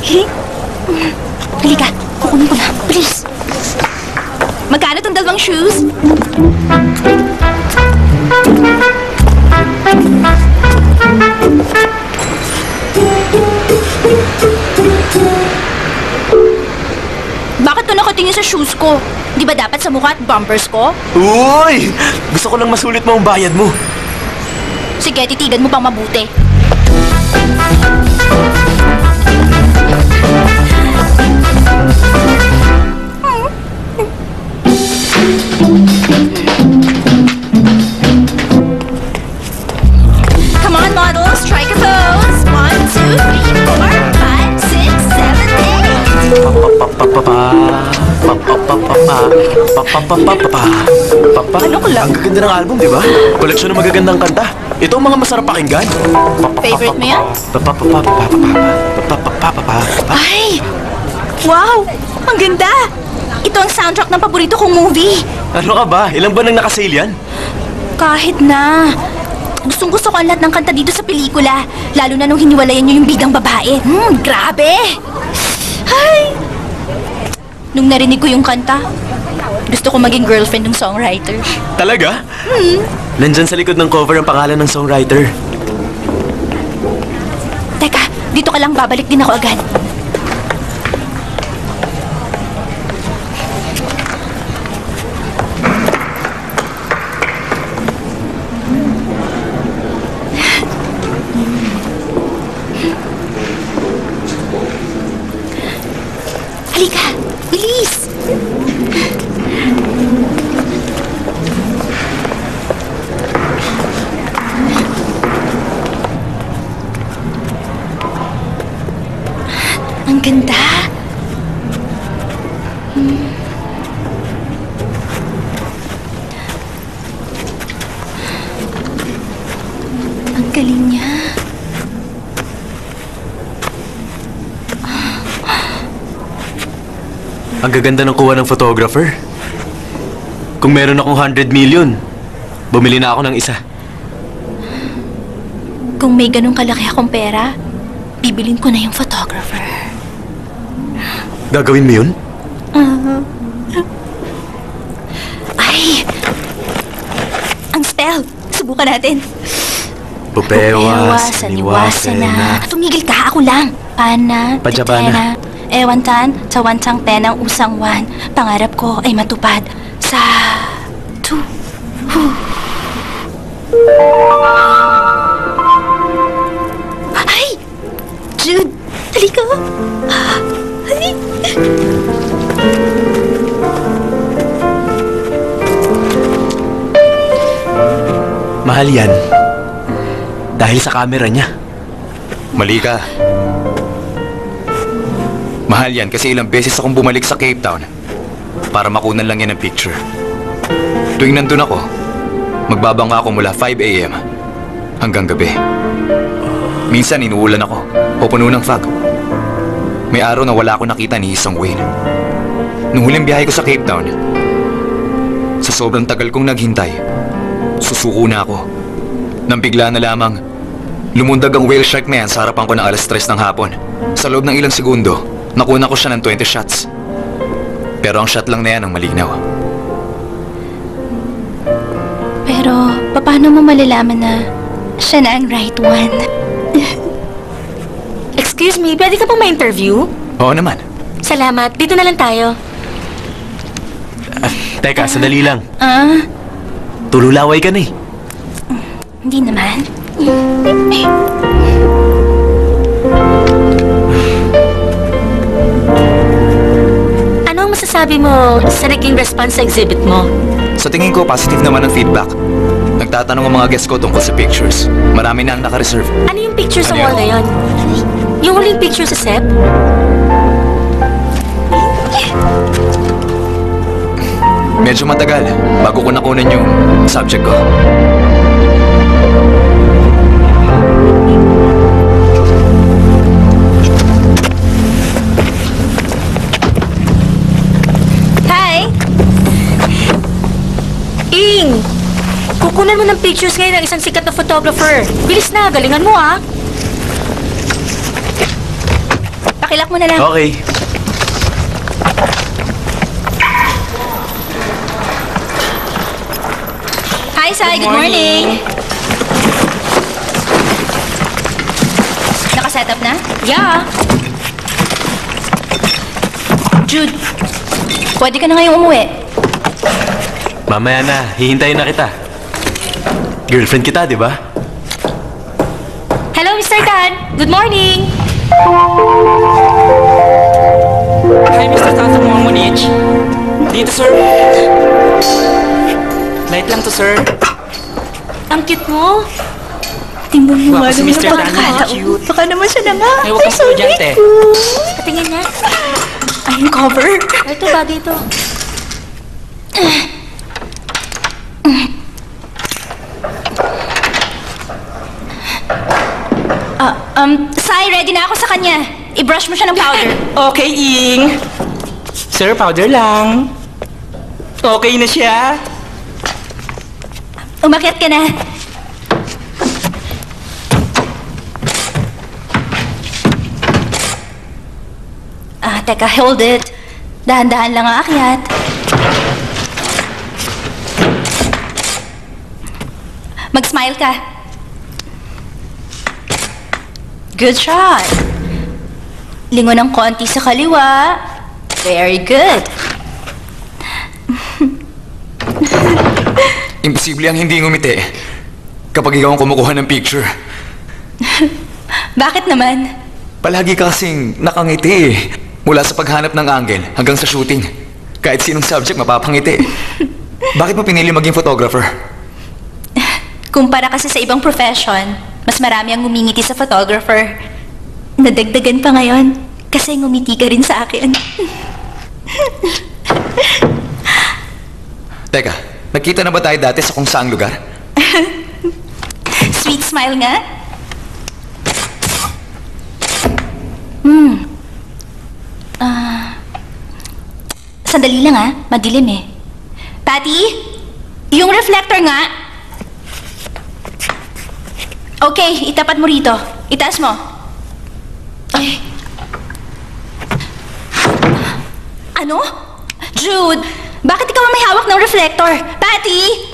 Halika, kukunin ko na. Please. Magkano tong dalawang shoes? Bakit to nakatingin sa shoes ko? Di ba dapat sa mukha at bumpers ko? Uy! Gusto ko lang masulit mo ang bayad mo. Sige, titigan mo pang mabuti. Come Ano ko lang? Ang gaganda ng album, di ba? Koleksyon ng magagandang kanta. Ito ang mga masarap pakinggan. Favorite mo yan? Ay! Wow! Ang ganda! Ito ang soundtrack ng paborito kong movie. Ano ka ba? Ilang ba nang nakasale yan? Kahit na. Gustong gusto ko ang lahat ng kanta dito sa pelikula. Lalo na nung hiniwalayan niyo yung bidang babae. Hmm, grabe! Ay! Nung narinig ko yung kanta, gusto ko maging girlfriend ng songwriter. Talaga? Hmm. Nandyan sa likod ng cover ang pangalan ng songwriter. Teka, dito ka lang babalik din ako agad. Gaganda ng kuha ng photographer. Kung meron akong 100 million, bumili na ako ng isa. Kung may ganong kalaki akong pera, bibilin ko na yung photographer. Gagawin mo yun? Ah. Ay! Ang spell! Subukan natin. Pupewa, saniwasana. Tumigil ka, ako lang. Pana, Pajabana. Ewantan, cawantang tenang usang wan. Pangarap ko ay matupad. Sa... Tu... Hu. Ay! Jude! Halika! Ay! Mahal yan. Dahil sa camera niya. Mali ka. Mahal yan kasi ilang beses akong bumalik sa Cape Town para makunan lang yan ng picture. Tuwing nandun ako, magbabangka ako mula 5 a.m. hanggang gabi. Minsan inuulan ako o puno ng fog. May araw na wala ako nakita ni isang Wayne. Nung huling biyahe ko sa Cape Town, sa sobrang tagal kong naghintay, susuko na ako. Nang bigla na lamang, Lumundag ang whale shark na yan sa harapan ko ng alas 3 ng hapon. Sa loob ng ilang segundo, nakuna ko siya ng 20 shots. Pero ang shot lang na yan ang malinaw. Pero, paano mo malalaman na siya na ang right one? Excuse me, pwede ka pong ma-interview? Oo naman. Salamat. Dito na lang tayo. Teka, sandali lang. Ah, Tululaway ka na eh. hindi naman. Ano masasabi mo sa naging response sa exhibit mo? Sa tingin ko, positive naman ang feedback. Nagtatanong ang mga guests ko tungkol sa pictures. Marami na ang naka-reserve. Ano yung picture sa Ano wall yun? na yun? Yung huling picture sa SEP? Medyo matagal bago ko nakunan yung subject ko. Kukunan mo ng pictures ngayon ng isang sikat na photographer. Bilis na, galingan mo ah. Pakilak mo na lang. Okay. Hi, Sai. Good morning. Nakaset up na? Yeah. Jude, pwede ka na ngayong umuwi. Mamaya na, hihintayin na kita. Girlfriend kita, di ba? Hello, Mr. Tan. Good morning. Hi, Mr. Tata Monich. Dito, sir. Light lang to, sir. Ang cute mo. Tingnan mo Baka nga si naman Mr. ang Tan, pagkakataon. cute. Baka naman siya na nga. Ay, huwag kang so estudyante. cute. Patingin na. Ay, yung cover. Ito, bagay ito. um, Sai, ready na ako sa kanya. I-brush mo siya ng powder. Okay, Ing. Sir, powder lang. Okay na siya. Umakyat ka na. Ah, teka, hold it. Dahan-dahan lang ang akyat. Mag-smile ka. Good shot. Lingon ng konti sa kaliwa. Very good. Imposible ang hindi ngumiti kapag ikaw ang kumukuha ng picture. Bakit naman? Palagi ka kasing nakangiti eh. Mula sa paghanap ng angle hanggang sa shooting. Kahit sinong subject mapapangiti. Bakit mo pinili maging photographer? Kumpara kasi sa ibang profession, mas marami ang ngumingiti sa photographer. Nadagdagan pa ngayon kasi ngumiti ka rin sa akin. Teka, nagkita na ba tayo dati sa kung saang lugar? Sweet smile nga. Hmm. Ah. sandali lang ah, madilim eh. Patty, yung reflector nga. Okay, itapat mo rito. Itaas mo. Ay. Ano? Jude, bakit ikaw ang may hawak ng reflector? Patty!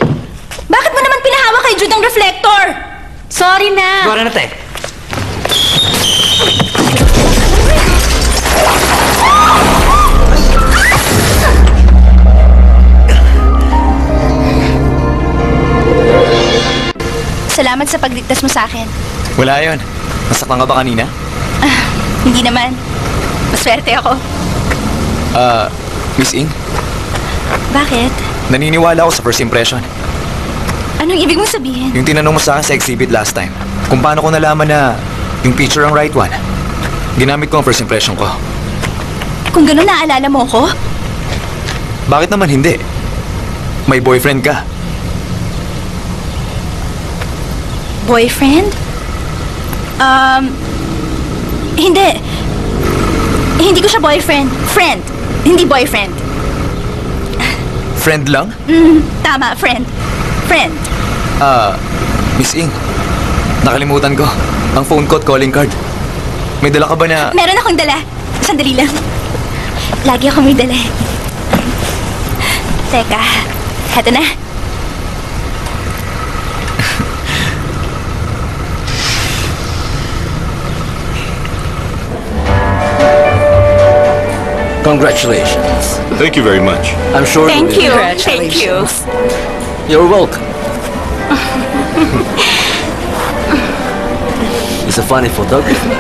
Bakit mo naman pinahawak kay Jude ang reflector? Sorry na. Gora na, te. Salamat sa pagligtas mo sa akin. Wala yon. Nasaktan ka ba kanina? Hindi naman. Maswerte ako. Ah, Miss Ing, Bakit? naniniwala ako sa first impression. Anong ibig mong sabihin? Yung tinanong mo sa akin sa exhibit last time, kung paano ko nalaman na yung picture ang right one. Ginamit ko ang first impression ko. Kung gano'n naalala mo ko, Bakit naman hindi? May boyfriend ka. Boyfriend? Um, hindi. Hindi ko siya boyfriend. Friend. Hindi boyfriend. Friend lang? Mm, tama, friend. Friend. Ah, Miss Ing, Nakalimutan ko. Ang phone ko at calling card. May dala ka ba na... Meron akong dala. Sandali lang. Lagi ako may dala. Teka, heto na. Congratulations. Thank you very much. I'm sure Thank you. Thank you. You're welcome. it's a funny photography.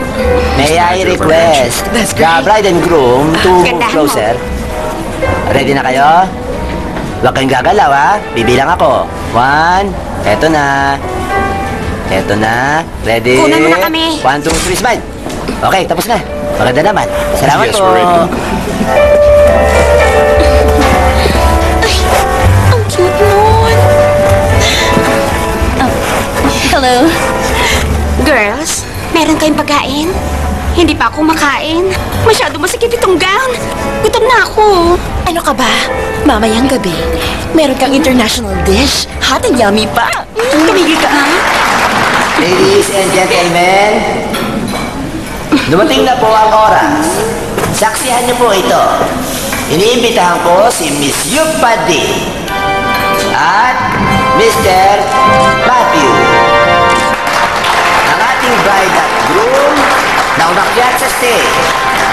May I request That's the bride and groom to move Ganda mo. closer? Ready na kayo? Huwag kayong gagalaw ha. Bibilang ako. One. Eto na. Eto na. Ready? Kunan mo na kami. One, two, three, smile. Okay, tapos na. Maganda naman. Salamat Yes, po. ready. Ang cute nun. Oh, hello. Girls, meron kayong pagkain? Hindi pa ako makain. Masyado masikip itong gown. Gutom na ako. Ano ka ba? Mamayang gabi, meron kang international dish. Hot and yummy pa. Tumigil ka, ha? Ladies and gentlemen, dumating na po ang oras. Saksihan niyo po ito. Iniimbitahan ko si Miss Yupadi at Mr. Matthew. Ang ating bride at groom na umakyat sa stage.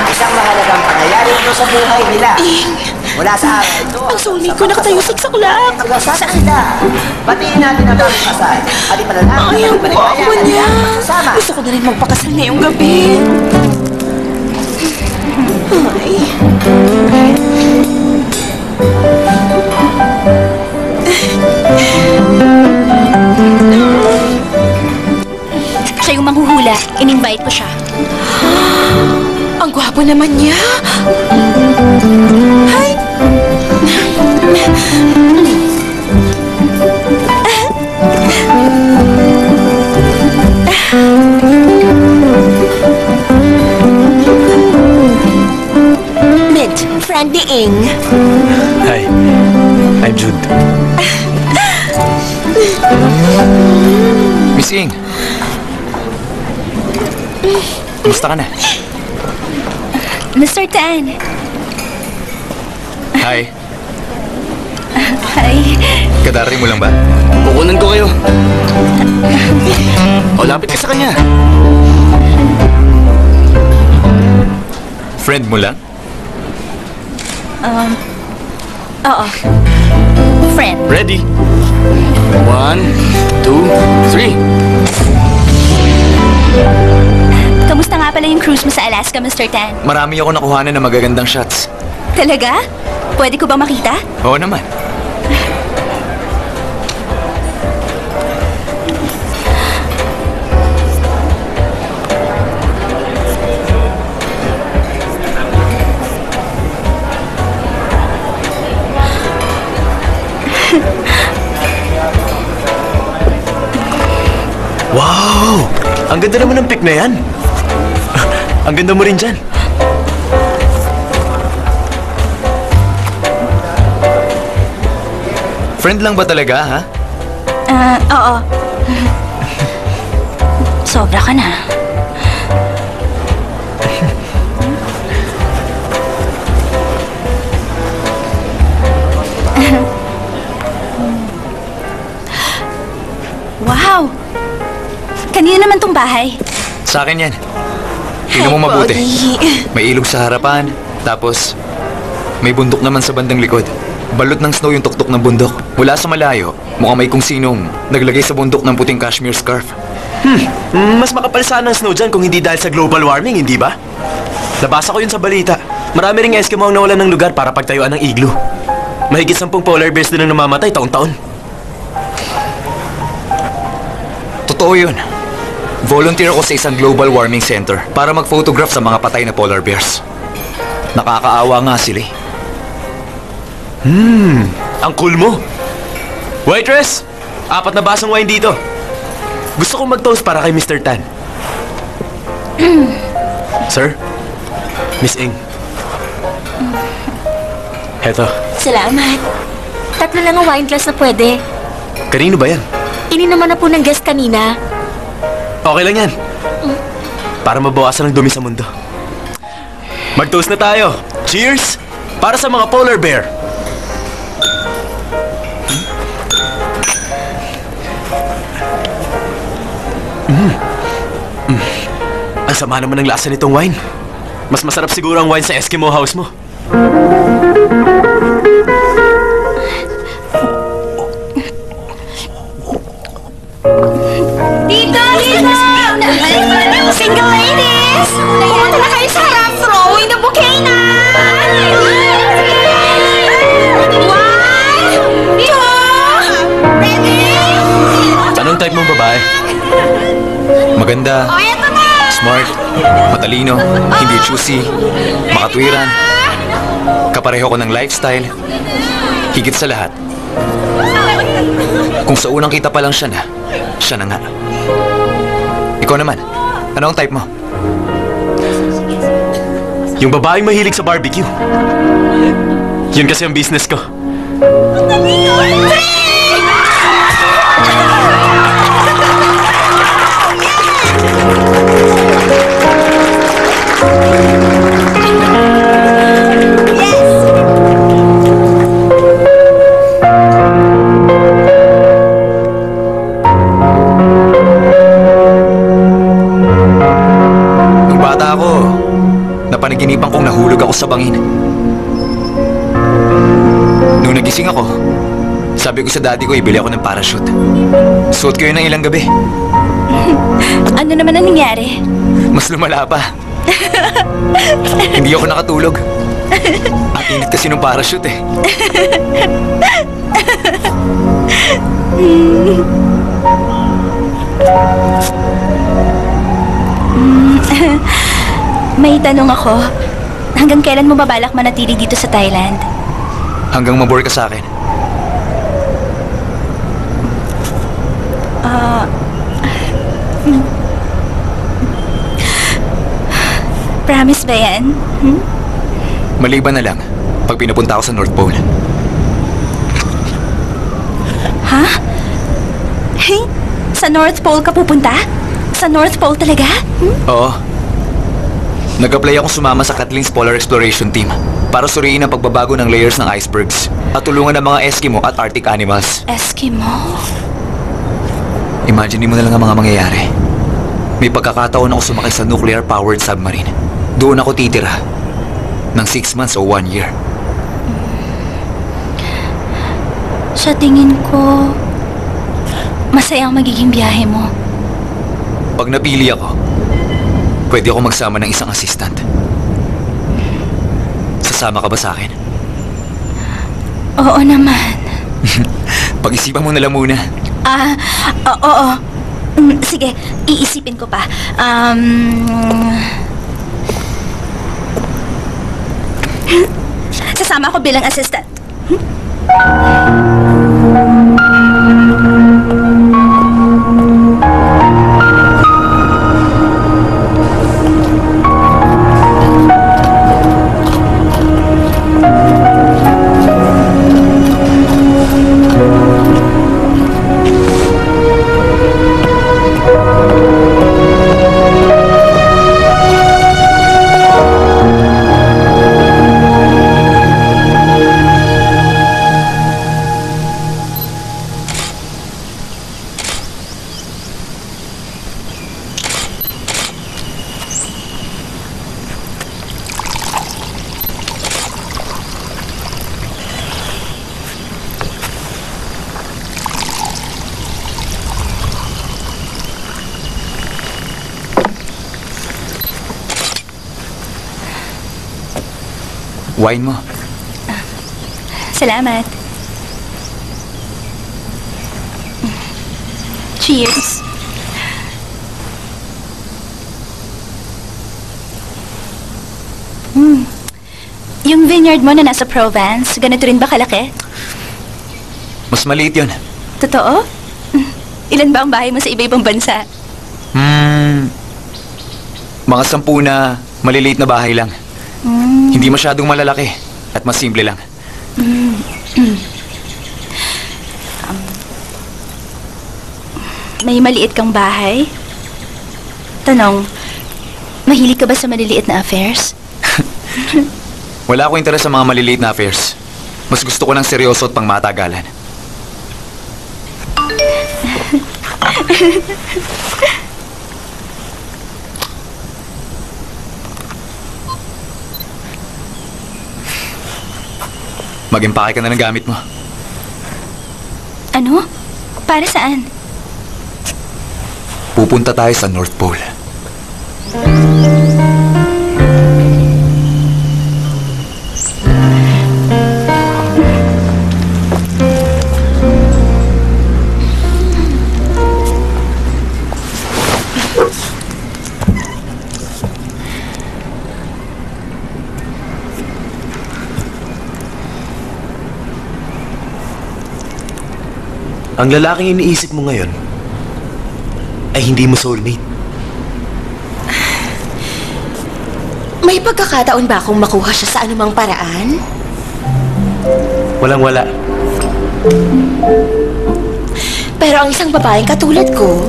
Isang mahalagang pangyayari ito sa buhay nila. Mula sa araw ito. Ang soulmate ko nakatayo sa saklak. Saan sila? Batiin natin ang bagong kasal. At ipalalaki Ay, ang gwapo niya. Sama. Gusto ko na rin magpakasal ngayong gabi. Ay. Siya yung manghuhula. In-invite ko siya. Ang gwapo naman niya. Ay. Mint, friendly Ing. Hi. I'm Jude. Miss Ing. Kumusta ka na? Mr. Tan. Hi. Hi. Kadari mo lang ba? Kukunan ko kayo. O, lapit ka sa kanya. Friend mo lang? Um, oo. Friend. Ready? One, two, three. Kamusta nga pala yung cruise mo sa Alaska, Mr. Tan? Marami ako nakuhanan ng magagandang shots. Talaga? Pwede ko ba makita? Oo naman. Ang ganda naman ng pic na yan. Ang ganda mo rin dyan. Friend lang ba talaga, ha? Ah, oo. Sobra ka na. Kanina naman tong bahay. Sa akin yan. Tingnan mo mabuti. May ilog sa harapan, tapos may bundok naman sa bandang likod. Balot ng snow yung tuktok ng bundok. Mula sa malayo, mukhang may kung sinong naglagay sa bundok ng puting cashmere scarf. Hmm, mas makapal sana ang snow dyan kung hindi dahil sa global warming, hindi ba? Nabasa ko yun sa balita. Marami ring Eskimo ang nawalan ng lugar para pagtayuan ng igloo. Mahigit sampung polar bears din ang namamatay taon-taon. Totoo yun. Volunteer ako sa isang global warming center para mag-photograph sa mga patay na polar bears. Nakakaawa nga sila eh. Hmm, ang cool mo. Waitress, apat na basong wine dito. Gusto kong mag-toast para kay Mr. Tan. Sir, Miss Ing. Heto, Salamat. Tatlo lang ang wine glass na pwede. kanino ba yan? Ini naman na po ng guest kanina. Okay lang yan. Para mabawasan ang dumi sa mundo. Mag-toast na tayo. Cheers! Para sa mga polar bear. Mm. Mm. Ang sama naman ng lasa nitong wine. Mas masarap siguro ang wine sa Eskimo house mo. Maganda, O, eto na! smart, matalino, hindi choosy, makatwiran. Kapareho ko ng lifestyle. Higit sa lahat. Kung sa unang kita pa lang siya na, siya na nga. Ikaw naman, ano ang type mo? Yung babaeng mahilig sa barbecue. Yun kasi ang business ko. Nung sa bangin. Nung nagising ako, sabi ko sa daddy ko ibili ako ng parachute. Suot ko yun ng ilang gabi. Ano naman ang nangyari? Mas lumala pa. Hindi ako nakatulog. Ang init kasi ng parachute eh. Mm, May tanong ako. Hanggang kailan mo babalak manatili dito sa Thailand? Hanggang mabore ka sa akin. Ah... hmm. Promise ba yan? Hmm? Maliban na lang pag pinupunta ako sa North Pole. Ha? Hey, sa North Pole ka pupunta? Sa North Pole talaga? Hmm? Oo. Nag-apply akong sumama sa Kathleen's Polar Exploration Team para suriin ang pagbabago ng layers ng icebergs at tulungan ng mga Eskimo at Arctic animals. Eskimo. Imagine mo na lang ang mga mangyayari. May pagkakataon ako sumakay sa nuclear-powered submarine. Doon ako titira. Ng 6 months o 1 year. Sa tingin ko, masayang magiging biyahe mo. Pag napili ako, pwede ako magsama ng isang assistant. Sasama ka ba sa akin? Oo naman. Pag-isipan mo na lang muna. Ah, o- oo. Mm, Sige, iisipin ko pa. Um... Sasama ako bilang assistant. Wine mo. Salamat. Cheers. Hmm. Yung vineyard mo na nasa Provence, ganito rin ba kalaki? Mas maliit yun. Totoo? Hmm. Ilan ba ang bahay mo sa iba-ibang bansa? Hmm... Mga sampu na maliliit na bahay lang. Hindi masyadong malalaki at mas simple lang. Um, may maliit kang bahay? tanong, mahilig ka ba sa maliliit na affairs? Wala akong interes sa mga maliliit na affairs. Mas gusto ko ng seryoso at pang Mag-impake ka na ng gamit mo. Ano? Para saan? Pupunta tayo sa North Pole. Ang lalaking iniisip mo ngayon ay hindi mo soulmate. May pagkakataon ba akong makuha siya sa anumang paraan? Walang wala. Pero ang isang babaeng katulad ko,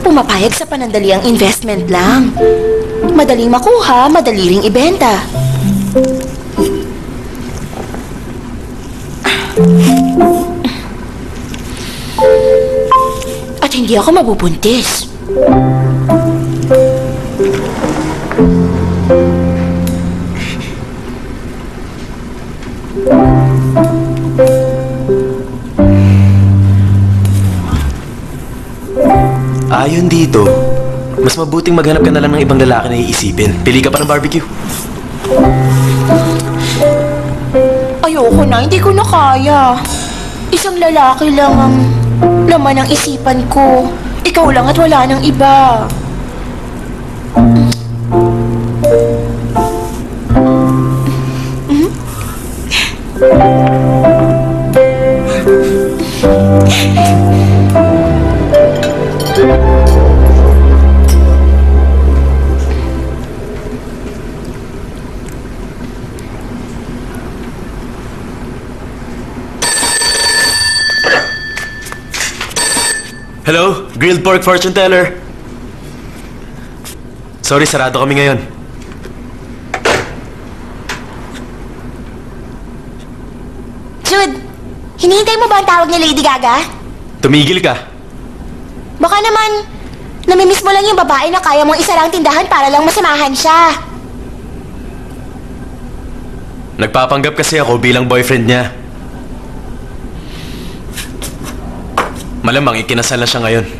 pumapayag sa panandaliang investment lang. Madaling makuha, madali ring ibenta. Hindi ako mabubuntis. Ayon dito, mas mabuting maghanap ka na lang ng ibang lalaki na iisipin. Pili ka pa ng barbecue. Ayoko na, hindi ko na kaya. Isang lalaki lang ang laman ng isipan ko. Ikaw lang at wala nang iba. Hello, grilled pork fortune teller. Sorry, sarado kami ngayon. Jude, hinihintay mo ba ang tawag ni Lady Gaga? Tumigil ka. Baka naman, namimiss mo lang yung babae na kaya mong isa lang tindahan para lang masamahan siya. Nagpapanggap kasi ako bilang boyfriend niya. Malamang ikinasal na siya ngayon.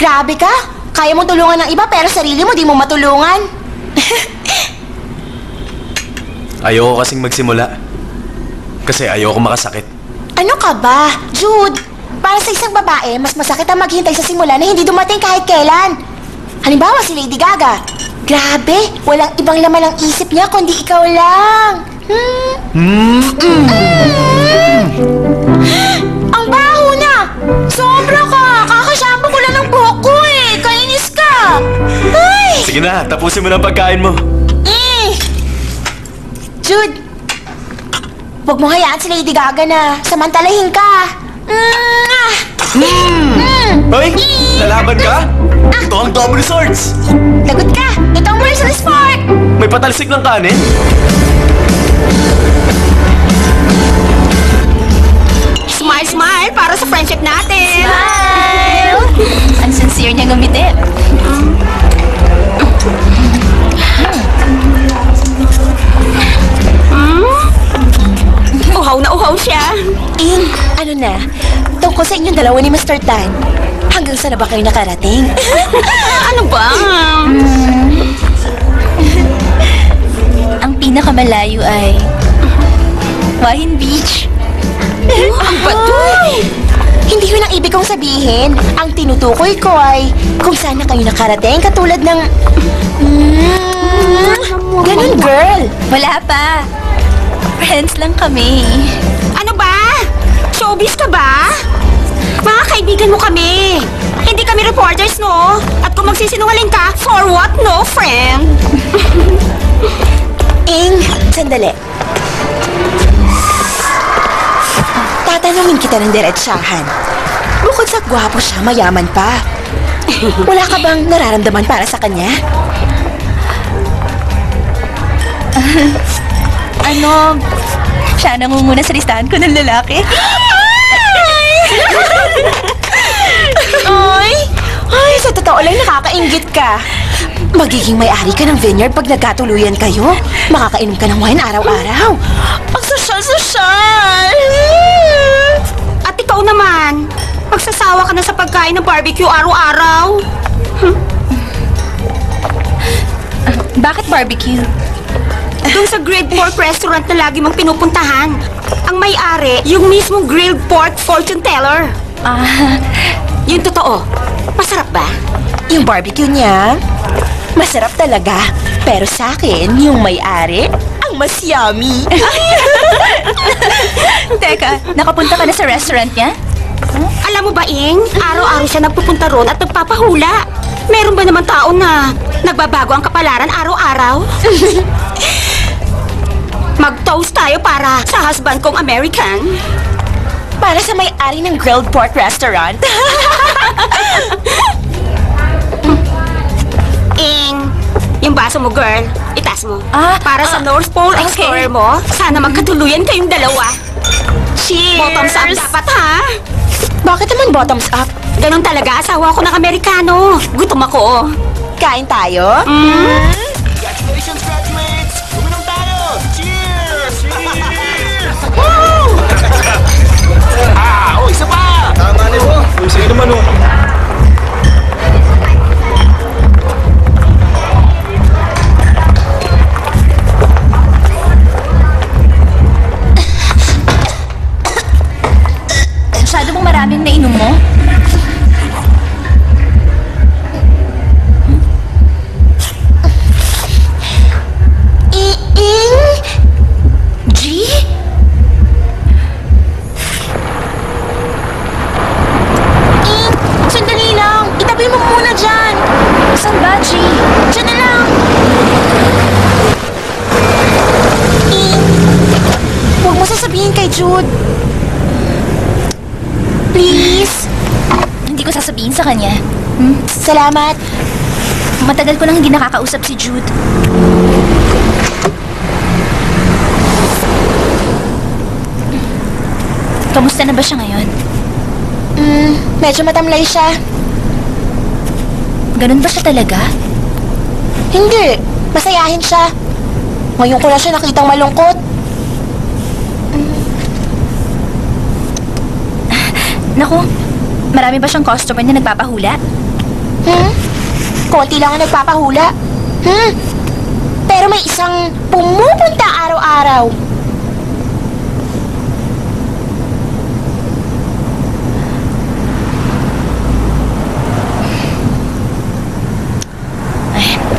Grabe ka! Kaya mong tulungan ng iba pero sarili mo di mo matulungan. Ayoko kasing magsimula. Kasi ayoko makasakit. Ano ka ba? Jude, para sa isang babae, mas masakit ang maghintay sa simula na hindi dumating kahit kailan. Halimbawa si Lady Gaga. Grabe, walang ibang laman ang isip niya kundi ikaw lang. Hmm? Ang Sige na, tapusin mo na ang pagkain mo. Eh! Jude! Huwag mo hayaan si Lady Gaga na samantalahin ka. Mm! Mm! Hoy! Lalaban ka? Ito ang double swords! Lagot ka! Ito ang merciless part! May patalsik ng kanin? Smile, smile para sa friendship natin. Smile! Ang sincere niya ngumiti. Hmm? Uhaw na uhaw siya. Ing, ano na? Tungkol sa inyong dalawa ni Mr. Tan. Hanggang saan na ba kayo nakarating? ano ba? Ang pinakamalayo ay Wahin Beach. ang batoy! Hindi yun ang ibig kong sabihin. Ang tinutukoy ko ay kung saan na kayo nakarating katulad ng... Mm, ganun, girl. Wala pa. Friends lang kami. Ano ba? Showbiz ka ba? Mga kaibigan mo kami. Hindi kami reporters, no? At kung magsisinungaling ka, for what, no, friend? Ing, sandali. Tatanungin kita ng diretsahan. Bukod sa gwapo siya, mayaman pa. Wala ka bang nararamdaman para sa kanya? ano, siya nangunguna sa listahan ko ng lalaki. Ay! Ay, sa totoo lang nakakaingit ka. Magiging may-ari ka ng vineyard pag nagkatuluyan kayo. Makakainom ka ng wine araw-araw. Ang sosyal-sosyal! At ikaw naman, magsasawa ka na sa pagkain ng barbecue araw-araw. Bakit barbecue? Doon sa grilled pork restaurant na lagi mong pinupuntahan. Ang may-ari, yung mismong grilled pork fortune teller. Ah, Yung totoo, masarap ba? Yung barbecue niya, masarap talaga. Pero sa akin, yung may-ari, ang mas yummy. Teka, nakapunta ka na sa restaurant niya? Alam mo ba, Ing? Araw-araw siya nagpupunta roon at nagpapahula. Meron ba naman tao na nagbabago ang kapalaran araw-araw? Mag-toast tayo para sa husband kong American. Para sa may-ari ng grilled pork restaurant. Ing, yung baso mo, girl, itas mo. Ah, para sa North Pole okay. Explorer mo, sana magkatuluyan kayong dalawa. Cheers! Bottoms up dapat, ha? Bakit naman bottoms up? Ganon talaga, asawa ko ng Amerikano. Gutom ako. Kain tayo? Mm. Congratulations, graduates! Sige naman, oh. Salamat. Matagal ko nang hindi nakakausap si Jude. Kamusta na ba siya ngayon? Mm, medyo matamlay siya. Ganun ba siya talaga? Hindi. Masayahin siya. Ngayon ko na siya nakitang malungkot. Naku, marami ba siyang customer na nagpapahula? Hmm? Konti lang ang nagpapahula. Hmm? Pero may isang pumupunta araw-araw.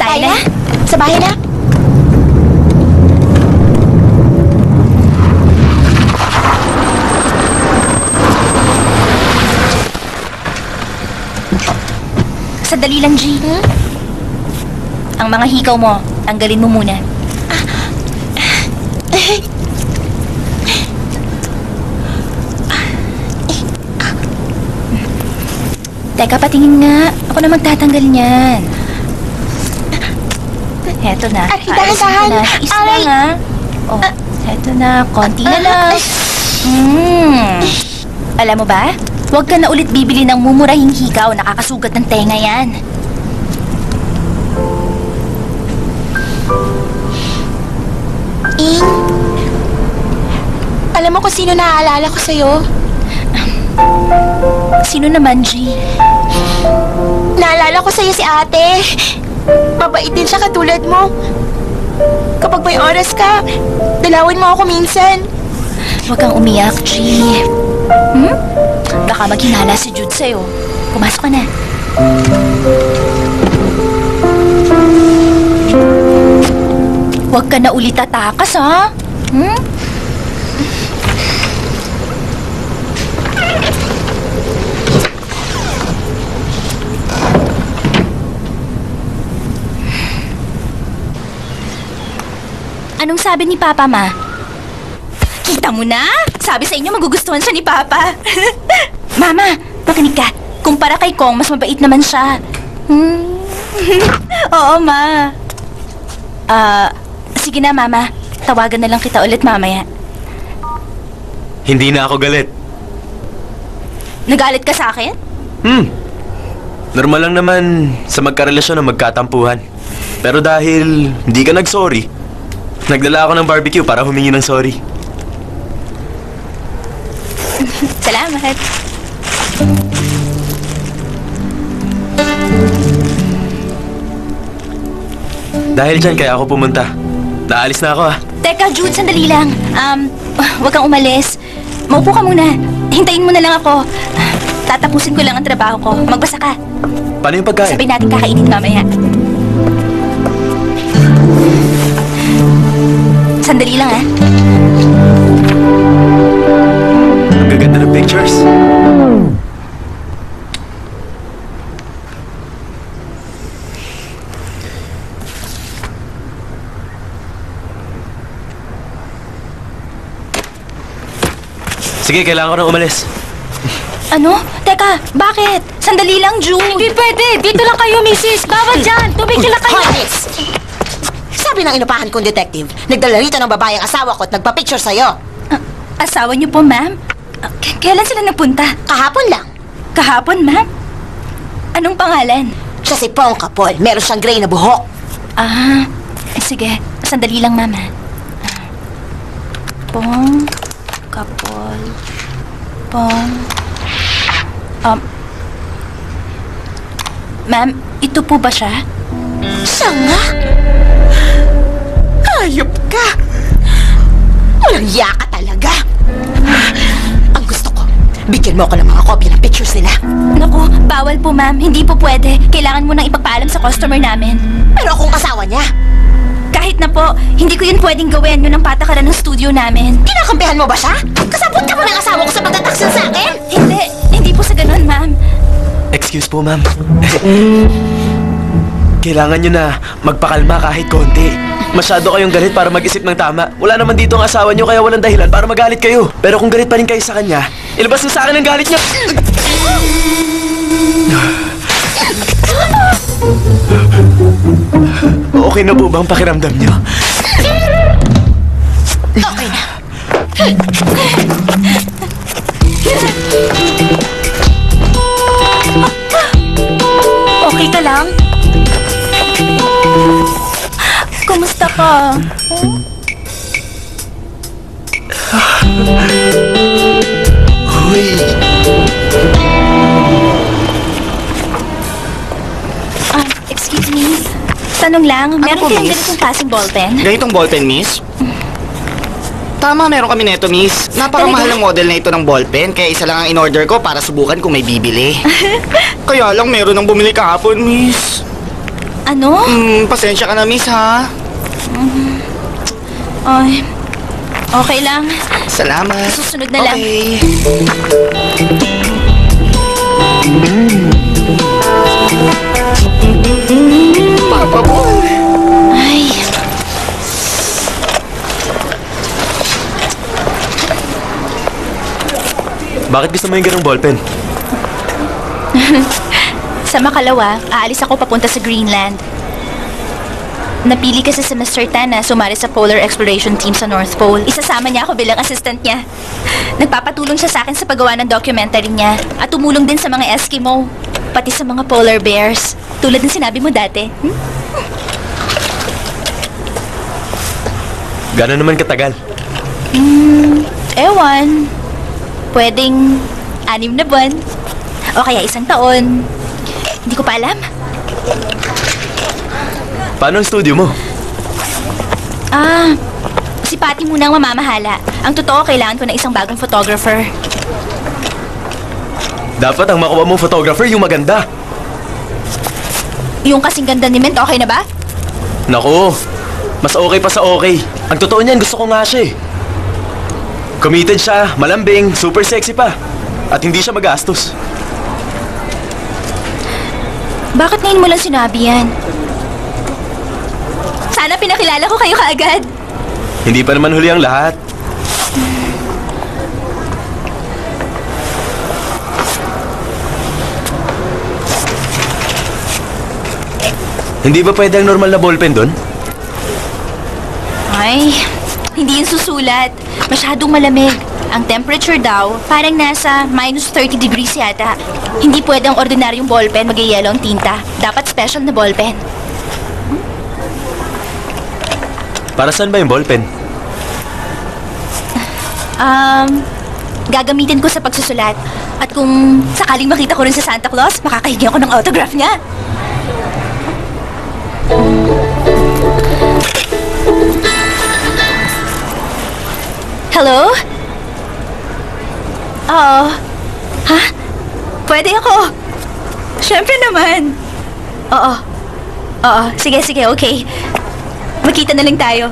Tayo na. Sa bahay na? Sadali lang, G. Ang mga hikaw mo, tanggalin mo muna. Teka, patingin nga. Ako na magtatanggal niyan. Heto na. Aray, Ayusin ko dahan-dahan. na. Tiis Aray. lang, ha? Oh, heto na. Konti na lang. Hmm. Alam mo ba? Huwag ka na ulit bibili ng mumurahing hikaw. Nakakasugat ng tenga yan. Ing? Alam mo kung sino naaalala ko sa'yo? Sino naman, G? Naalala ko sa'yo si ate. Mabait din siya katulad mo. Kapag may oras ka, dalawin mo ako minsan. Huwag kang umiyak, G. Hmm? Baka maghinala si Jude sa'yo. Pumasok ka na. Huwag ka na ulit tatakas, ha? Hmm? Anong sabi ni Papa, Ma? Kita mo na? Sabi sa inyo magugustuhan siya ni Papa. Mama, Makinig ka. Kumpara kay Kong, mas mabait naman siya. Hmm. Oo, ma. Ah, sige na, mama. Tawagan na lang kita ulit mamaya. Hindi na ako galit. Nagalit ka sa akin? Hmm. Normal lang naman sa magkarelasyon na magkatampuhan. Pero dahil hindi ka nag-sorry, nagdala ako ng barbecue para humingi ng sorry. Salamat. Dahil dyan kaya ako pumunta. Naalis na ako ah. Teka, Jude, sandali lang. Um, huwag kang umalis. Maupo ka muna. Hintayin mo na lang ako. Tatapusin ko lang ang trabaho ko. Magbasa ka. Paano yung pagkain? Sabihin natin kakainin mamaya. Sandali lang, ah. Ang gaganda ng pictures. Sige, kailangan ko nang umalis. Ano? Teka, bakit? Sandali lang, Jude. Hindi pwede. Dito lang kayo, misis. Bawal dyan. Tumigil lang kayo. Holis! Sabi ng inupahan kong detective, nagdala rito ng babae ang asawa ko at nagpa-picture sa'yo. Asawa niyo po, ma'am? Ah, k- kailan sila nagpunta? Kahapon lang. Kahapon, ma'am? Anong pangalan? Siya si Pong Kapol. Meron siyang gray na buhok. Ah, eh, sige. Sandali lang, ma'am, ha? Ah. Kapol, pong, um, ma'am, ito po ba siya? Siya nga? Hayop ka! Walang iya ka talaga! Ang gusto ko, bigyan mo ako ng mga kopya ng pictures nila. Naku, bawal po, ma'am. Hindi po pwede. Kailangan mo nang ipagpaalam sa customer namin. Pero akong asawa niya. Kahit na po, hindi ko yun pwedeng gawin. Yun ang patakaran ng studio namin. Kinakampihan mo ba siya? Kasabot ka mo ng asawa ko sa pagtataksil sa akin? Hindi. Hindi po sa ganun, ma'am. Excuse po, ma'am. Kailangan nyo na magpakalma kahit konti. Masyado kayong galit para mag-isip ng tama. Wala naman dito ang asawa nyo kaya walang dahilan para magalit kayo. Pero kung galit pa rin kayo sa kanya, ilabas na sa akin ang galit niya. Okay na po ba ang pakiramdam niyo? Okay na. Okay ka lang? Kumusta ka? Ah, Tanong lang, meron po, kayong miss? ganitong klaseng ballpen? Ganitong ballpen, miss? Tama, meron kami neto, miss. Napakamahal ng model na ito ng ballpen, kaya isa lang ang in-order ko para subukan kung may bibili. kaya lang meron ng bumili kahapon, miss. Ano? Hmm, pasensya ka na, miss, ha? Ay, okay lang. Salamat. Susunod na lang. Okay. Ay, Bakit gusto mo yung ganong ballpen? sa makalawa, aalis ako papunta sa Greenland. Napili kasi si Mr. Tan na sumali sa Polar Exploration Team sa North Pole. Isasama niya ako bilang assistant niya. Nagpapatulong siya sa akin sa paggawa ng documentary niya at tumulong din sa mga Eskimo, pati sa mga polar bears. Tulad ng sinabi mo dati. Hmm? Gano'n naman katagal? Hmm, ewan. Pwedeng anim na buwan. O kaya isang taon. Hindi ko pa alam. Paano ang studio mo? Ah, si Patty muna ang mamamahala. Ang totoo, kailangan ko na isang bagong photographer. Dapat ang makuha mong photographer yung maganda. Yung kasing ganda ni Mint, okay na ba? Naku, mas okay pa sa okay. Ang totoo niyan, gusto ko nga siya eh. Committed siya, malambing, super sexy pa. At hindi siya magastos. Bakit ngayon mo lang sinabi yan? Sana pinakilala ko kayo kaagad. Hindi pa naman huli ang lahat. Hindi ba pwede ang normal na ballpen doon? Ay, hindi yun susulat. Masyadong malamig. Ang temperature daw, parang nasa minus 30 degrees yata. Hindi pwede ang ordinaryong ballpen mag-yellow ang tinta. Dapat special na ballpen. Para saan ba yung ballpen? Um, gagamitin ko sa pagsusulat. At kung sakaling makita ko rin sa Santa Claus, makakahingi ako ng autograph niya. Hello? Oo. Ha? Pwede ako. Siyempre naman. Oo. Oo. Sige, sige, okay. Magkita na lang tayo.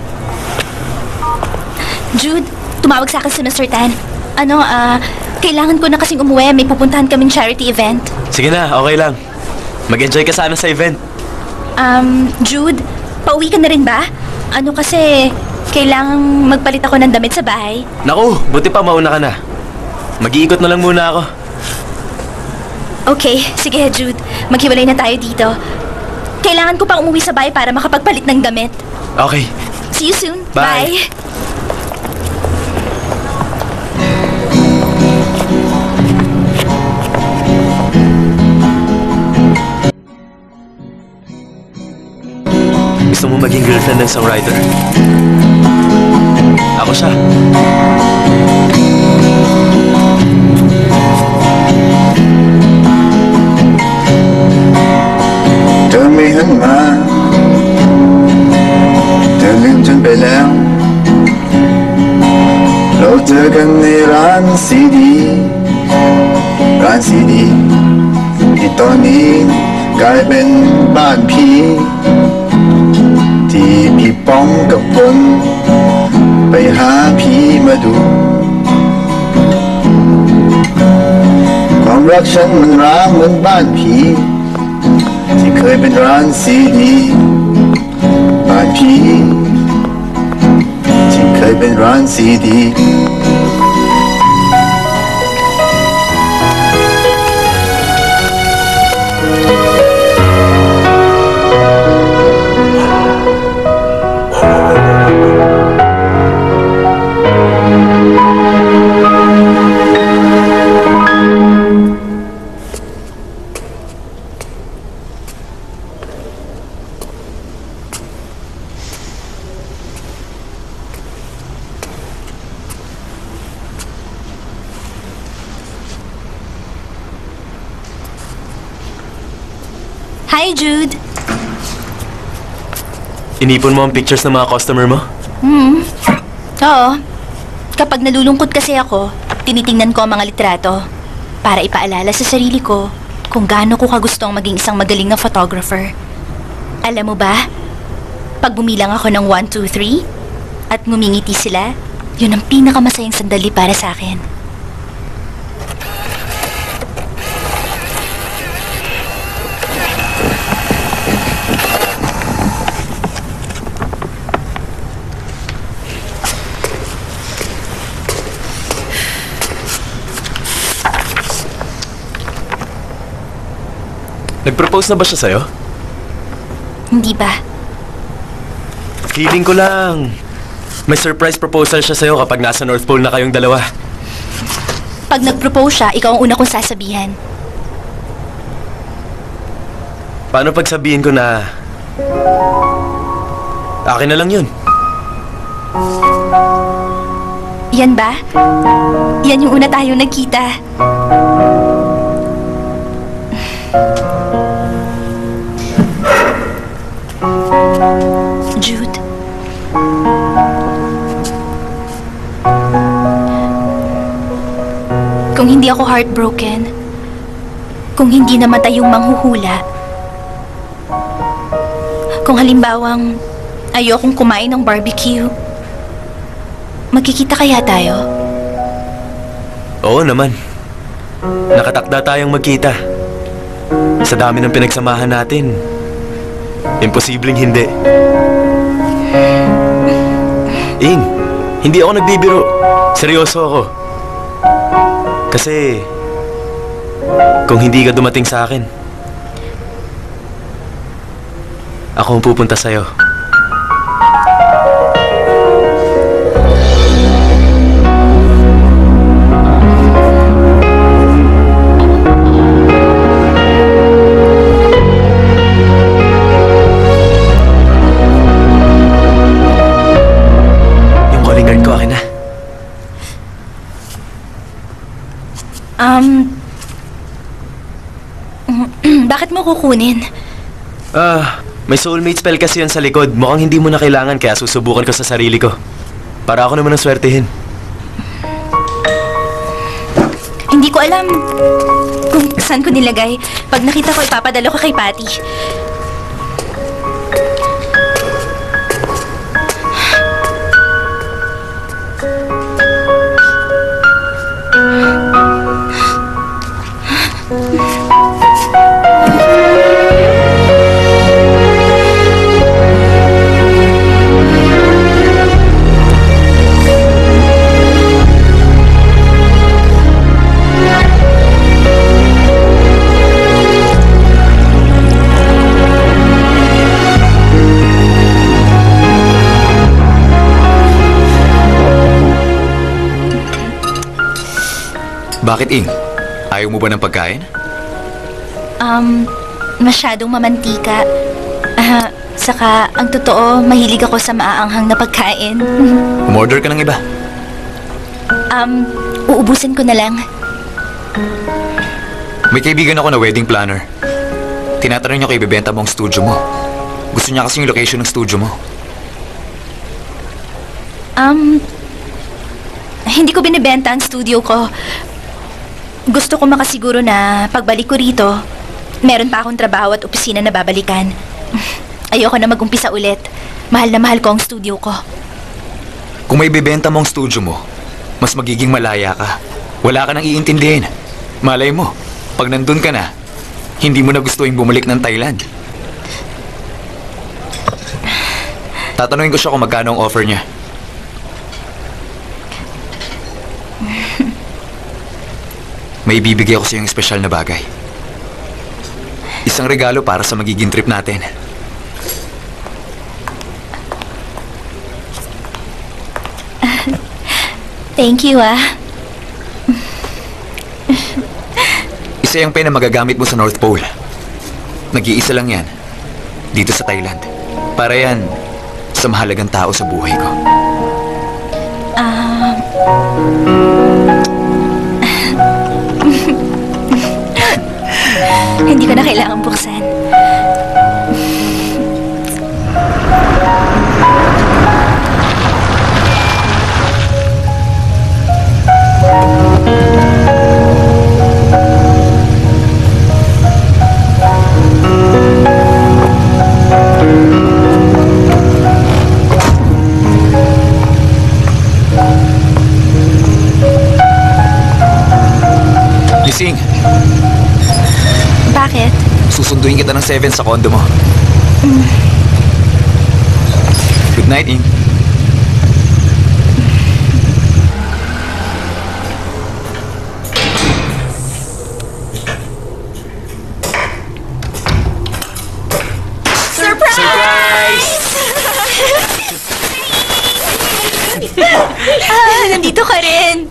Jude, tumawag sa akin si Mr. Tan. Ano, ah, kailangan ko na kasing umuwi. May pupuntahan kaming charity event. Sige na, okay lang. Mag-enjoy ka sana sa event. Um, Jude, pauwi ka na rin ba? Ano kasi, kailangang magpalit ako ng damit sa bahay. Naku, buti pa mauna ka na. Mag-iikot na lang muna ako. Okay, sige Jude. Maghiwalay na tayo dito. Kailangan ko pang umuwi sa bahay para makapagpalit ng damit. Okay. See you soon. Bye. Gusto mo maging girlfriend ng songwriter? Ako siya. ธอไม่หันมาเธอลืมฉันไปแล้ว เราเจอกันในร้านซีดี ร้านซีดีที่ตอนนี้กลายเป็นบ้านผีที่พี่ป้องกับผม ไปหาผีมาดู ความรักฉันมันร้างเหมือนบ้านผี ที่เคยเป็นร้านซีดีบ้านผีที่เคยเป็นร้านซีดี Inipon mo ang pictures ng mga customer mo? Hmm. Oo. Kapag nalulungkot kasi ako, tinitingnan ko ang mga litrato para ipaalala sa sarili ko kung gaano ko kagustong maging isang magaling na photographer. Alam mo ba, pag bumilang ako ng 1, 2, 3 at ngumingiti sila, yun ang pinakamasayang sandali para sa akin. Nag-propose na ba siya sa'yo? Hindi ba? Feeling ko lang. May surprise proposal siya sa'yo kapag nasa North Pole na kayong dalawa. Pag nag-propose siya, ikaw ang una kong sasabihan. Paano pag sabihin ko na... Akin na lang yun. Yan ba? Yan yung una tayong nagkita. Kung hindi ako heartbroken, kung hindi namatay yung manghuhula, kung halimbawang ayokong kumain ng barbecue, magkikita kaya tayo? Oo naman. Nakatakda tayong magkita. Sa dami ng pinagsamahan natin, imposibleng hindi. Ing, hindi ako nagbibiro. Seryoso ako. Kasi, kung hindi ka dumating sa akin, Ako ang pupunta sa'yo. Um, bakit mo kukunin? Ah, may soulmate spell kasi yun sa likod. Mukhang hindi mo na kailangan kaya susubukan ko sa sarili ko. Para ako naman ang swertehin. Hindi ko alam kung saan ko nilagay. Pag nakita ko, ipapadala ko kay Patty. Bakit, Ing? Ayaw mo ba ng pagkain? Um, masyadong mamantika. Ah, saka, ang totoo, mahilig ako sa maaanghang na pagkain. Umorder ka ng iba. um, uubusin ko na lang. May kaibigan ako na wedding planner. Tinatanong niya kung ibebenta mo ang studio mo. Gusto niya kasi yung location ng studio mo. Um, hindi ko binibenta ang studio ko. Gusto ko makasiguro na pagbalik ko rito, meron pa akong trabaho at opisina na babalikan. Ayoko na mag-umpisa ulit. Mahal na mahal ko ang studio ko. Kung may bibenta mo ang studio mo, mas magiging malaya ka. Wala ka nang iintindihin. Malay mo, pag nandun ka na, hindi mo na gustuing bumalik ng Thailand. Tatanungin ko siya kung magkano ang offer niya. May ibibigay ako sa iyong espesyal na bagay. Isang regalo para sa magiging trip natin. Thank you, ah. Isa yung pen na magagamit mo sa North Pole. Nag-iisa lang yan. Dito sa Thailand. Para yan sa mahalagang tao sa buhay ko. Ah. Hindi ko na kailangan buksan. Gising, Bakit? susunduin kita ng 7 sa kondo mo. Good night, Ing. Surprise! ah, nandito ka rin.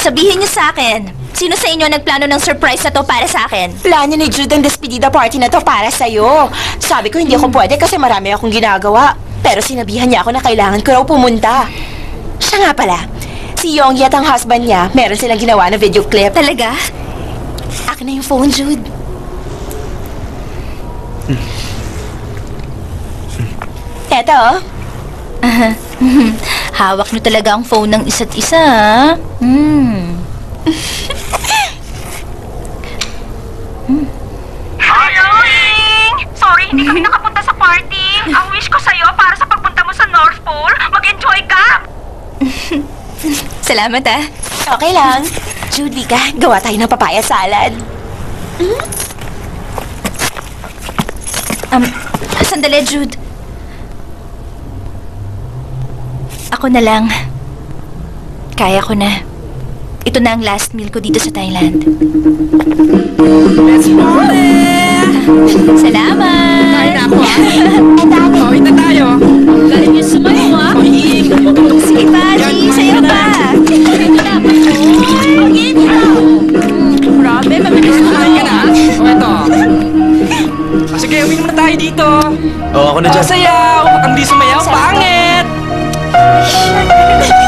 Sabihin niyo sa akin, sino sa inyo nagplano ng surprise na to para sa akin? Plano ni Jude ang despedida party na to para sa'yo. Sabi ko hindi ako pwede kasi marami akong ginagawa. Pero sinabihan niya ako na kailangan ko raw pumunta. Siya nga pala, si Yonggi at ang husband niya, meron silang ginawa na video clip. Talaga? Akin na yung phone, Jude. Eto, oh. Hawak niyo talaga ang phone ng isa't isa, ha? Hmm. Hello, Ing! Sorry, hindi kami nakapunta sa party. Ang wish ko sa'yo para sa pagpunta mo sa North Pole, mag-enjoy ka! Salamat, ah. Okay lang. Jude, Vika, gawa tayo ng papaya salad. Um, sandali, Jude. Ako na lang. Kaya ko na. Ito na ang last meal ko dito sa Thailand. Salamat! Okay na tayo. Galing niyo sumayo, ah. Mabilis na ka na. O, eto. Ah, dito. Oo, ako na Oh, dyan. sayaw. Ang di sumayaw, pangit.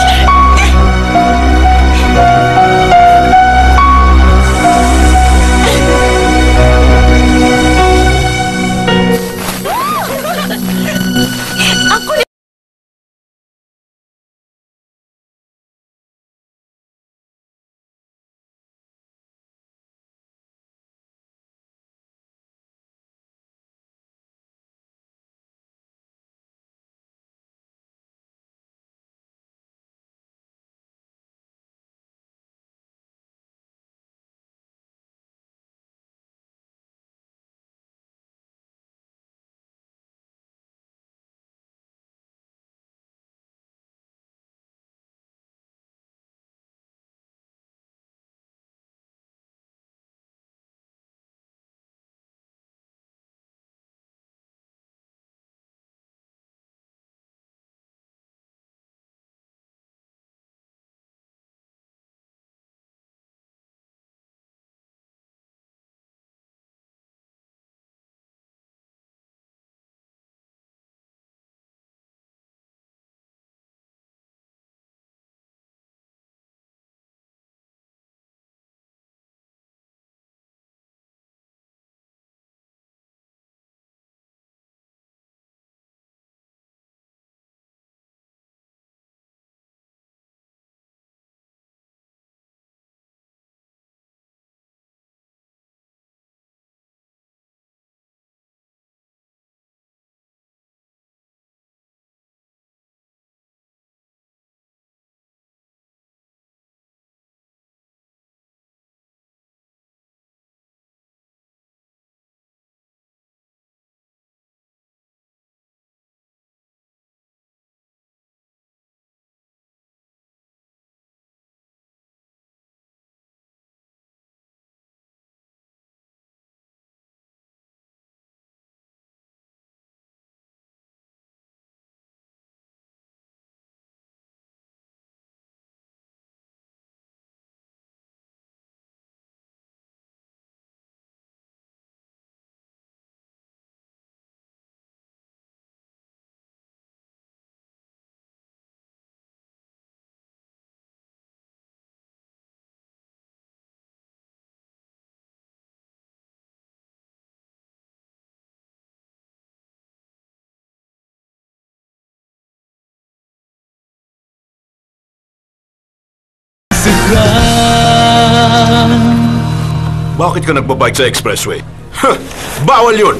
Bakit ka nagbabike sa expressway? Huh, bawal yun!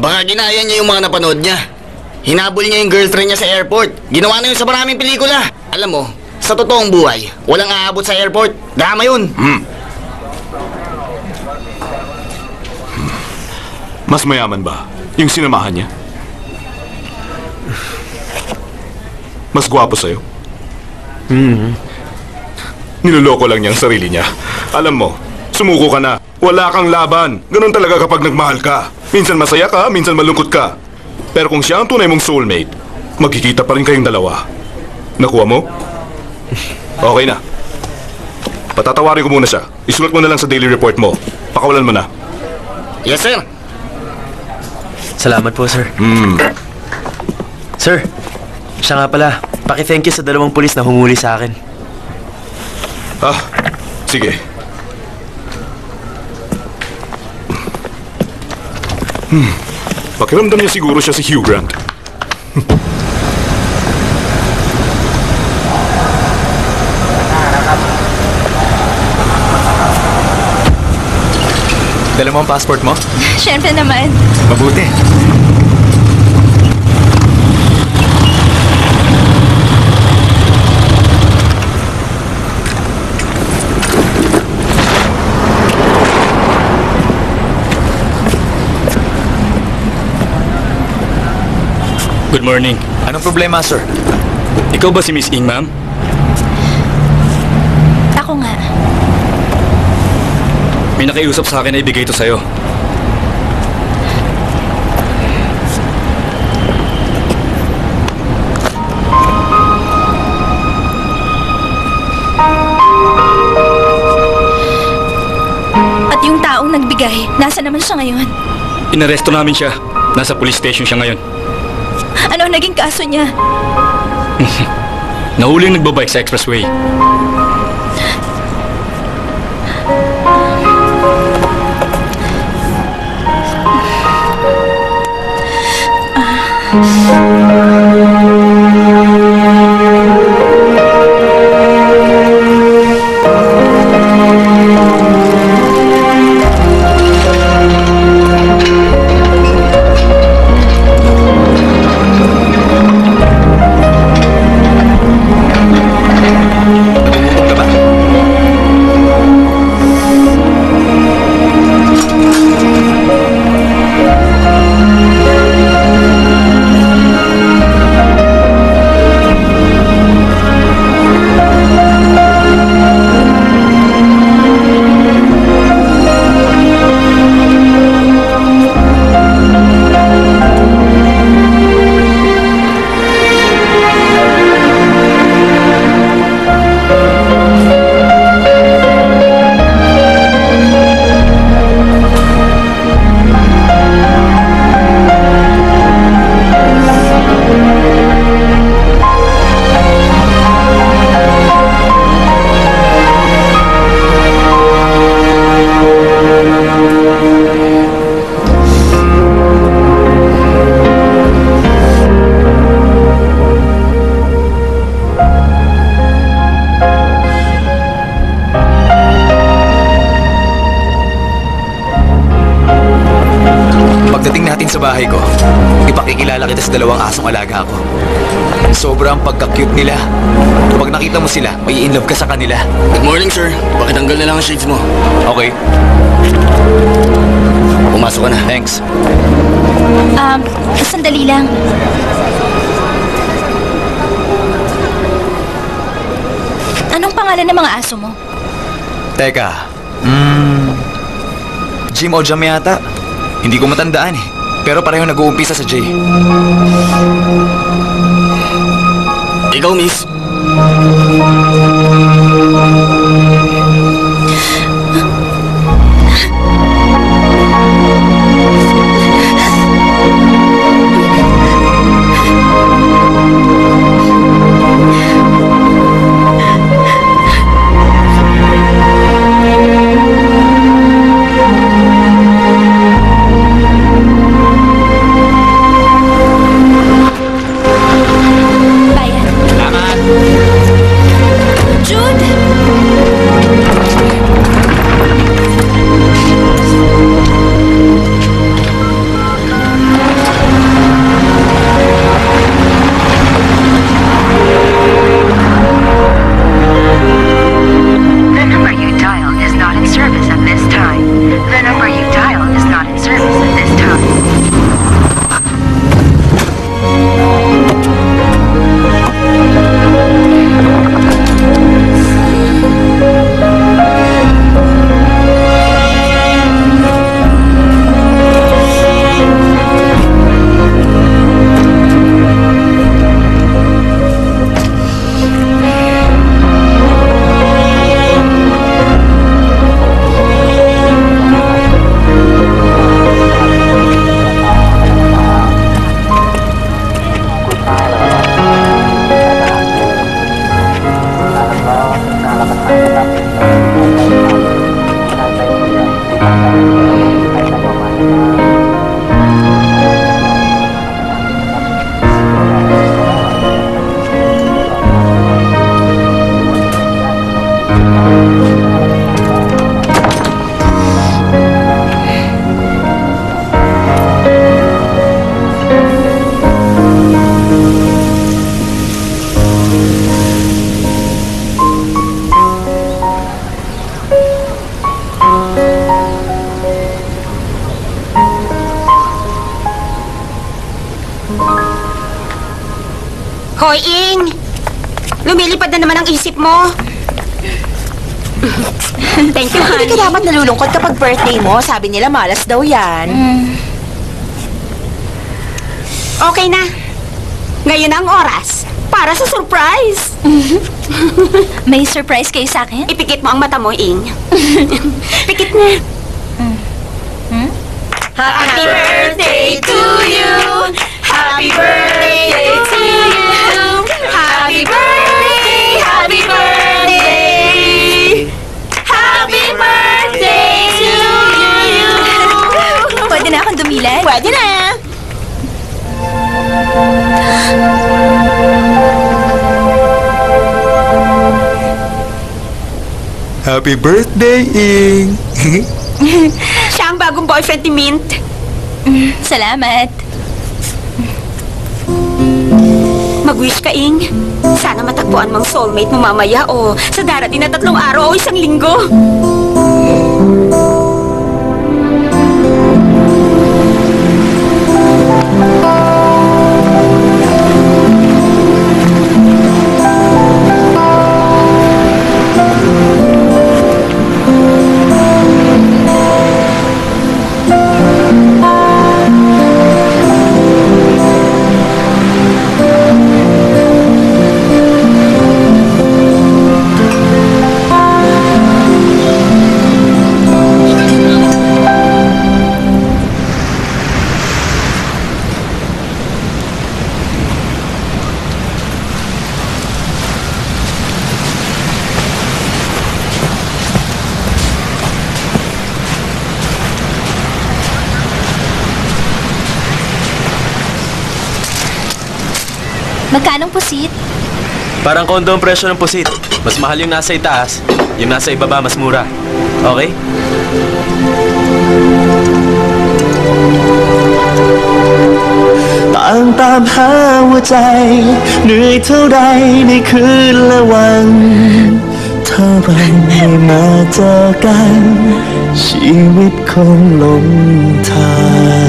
Baka ginaya niya yung mga napanood niya. Hinabol niya yung girlfriend niya sa airport. Ginawa na yun sa maraming pelikula. Alam mo, sa totoong buhay, walang aabot sa airport. Drama yun. Hmm. Mas mayaman ba yung sinamahan niya? Mas gwapo sa'yo? Hmm. Niloloko lang niya ang sarili niya. Alam mo, sumuko ka na. Wala kang laban. Ganun talaga kapag nagmahal ka. Minsan masaya ka, minsan malungkot ka. Pero kung siya ang tunay mong soulmate, magkikita pa rin kayong dalawa. Nakuha mo? Okay na. Patatawarin ko muna siya. Isulat mo na lang sa daily report mo. Pakawalan mo na. Yes, sir. Salamat po, sir. Hmm. Sir, siya nga pala. Paki-thank you sa dalawang pulis na humuli sa akin. Ah, sige. Hmm. Pakiramdam niya siguro siya si Hugh Grant. Dala mo ang passport mo? Siyempre naman. Mabuti. Good morning. Anong problema, sir? Ikaw ba si Miss Ing, ma'am? Ako nga. May nakiusap sa akin na ibigay ito sa'yo. At yung taong nagbigay, nasa naman siya ngayon? Inaresto namin siya. Nasa police station siya ngayon. Ano ang naging kaso niya? Nahuling nagbabike sa expressway. Love ka sa kanila. Good morning, sir. Pakitanggal na lang ang shades mo. Okay. Pumasok ka na. Thanks. Um, sandali lang. Anong pangalan ng mga aso mo? Teka. Hmm... Jim o Jam yata. Hindi ko matandaan eh. Pero pareho nag-uumpisa sa J. Ikaw, miss. Thank you, Hindi honey. ka dapat nalulungkot kapag birthday mo. Sabi nila malas daw yan. Okay na. Ngayon ang oras para sa surprise. May surprise kayo sa akin? Ipikit mo ang mata mo, Ing. Pikit na. Happy birthday to you. Happy birthday to you. Pwede na. Happy birthday, Ing! Siya ang bagong boyfriend ni Mint. Salamat. Mag-wish ka, Ing. Sana matagpuan mong soulmate mo mamaya o sa darating na tatlong araw o isang linggo. Magkanong pusit? Parang kondo ang presyo ng pusit. Mas mahal yung nasa itaas, yung nasa ibaba mas mura. Okay? ต่างตามหาหัวใจ เหนื่อยเท่าใดในคืนและวันเท่าไรไม่มาเจอกัน ชีวิตคงหลงทาง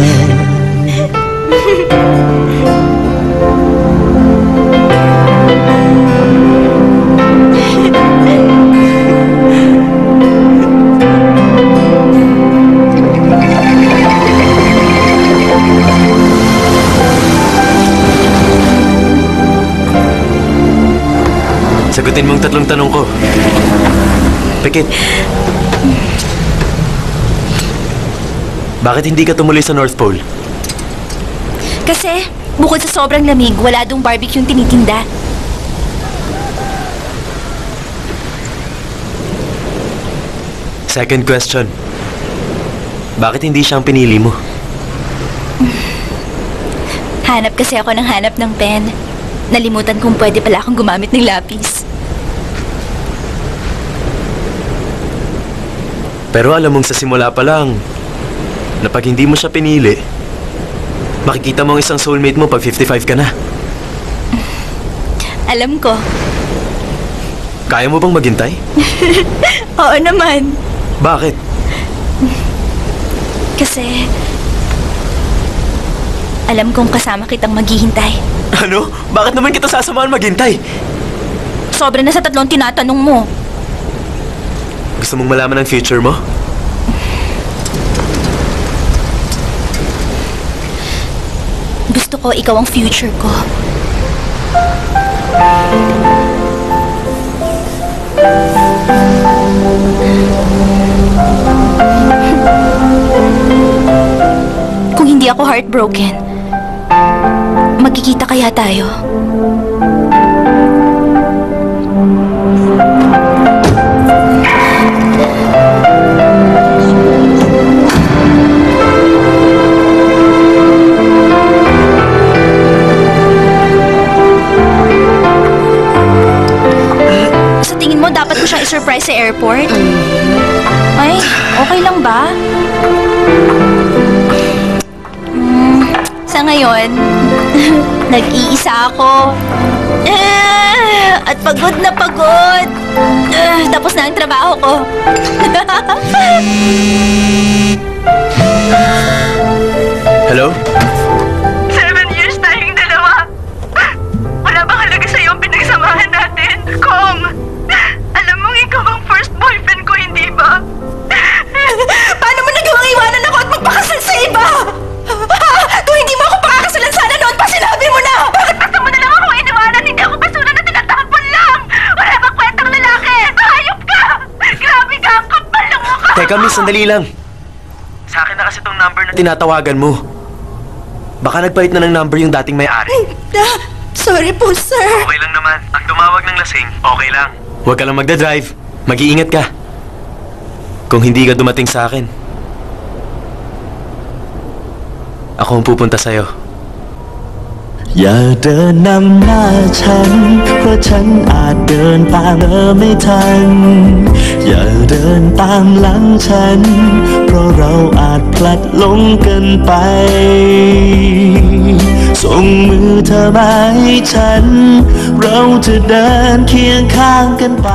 Sagutin mong tatlong tanong ko. Pikit. Bakit hindi ka tumuloy sa North Pole? Kasi, bukod sa sobrang lamig, wala dong barbecue yung tinitinda. Second question. Bakit hindi siyang pinili mo? Hanap kasi ako ng hanap ng pen. Nalimutan kung pwede pala akong gumamit ng lapis. Pero alam mong sa simula pa lang, na pag hindi mo siya pinili, makikita mo ang isang soulmate mo pag 55 ka na. Alam ko. Kaya mo bang maghintay? Oo naman. Bakit? Kasi... Alam kong kasama kitang maghihintay. Ano? Bakit naman kita sasamahan maghintay? Sobra na sa tatlong tinatanong mo. Gusto mong malaman ang future mo? Gusto ko ikaw ang future ko. Kung hindi ako heartbroken, magkikita kaya tayo? I-surprise sa airport? Ay, okay lang ba? Mm, sa ngayon, nag-iisa ako. Ah, at pagod na pagod. Ah, tapos na ang trabaho ko. Hello? miss, sandali lang. Sa akin na kasi tong number na tinatawagan mo. Baka nagpalit na ng number yung dating may-ari. Ah, sorry po, sir. Okay lang naman. Ang tumawag ng lasing, okay lang. Huwag ka lang magdadrive. Mag-iingat ka. Kung hindi ka dumating sa akin, ako ang pupunta sa'yo. อย่าเดินนำหน้าฉัน เพราะฉันอาจเดินตามเธอไม่ทัน อย่าเดินตามหลังฉัน เพราะเราอาจพลัดหลงกันไป ส่งมือเธอมาให้ฉัน เราจะเดินเคียงข้างกันไป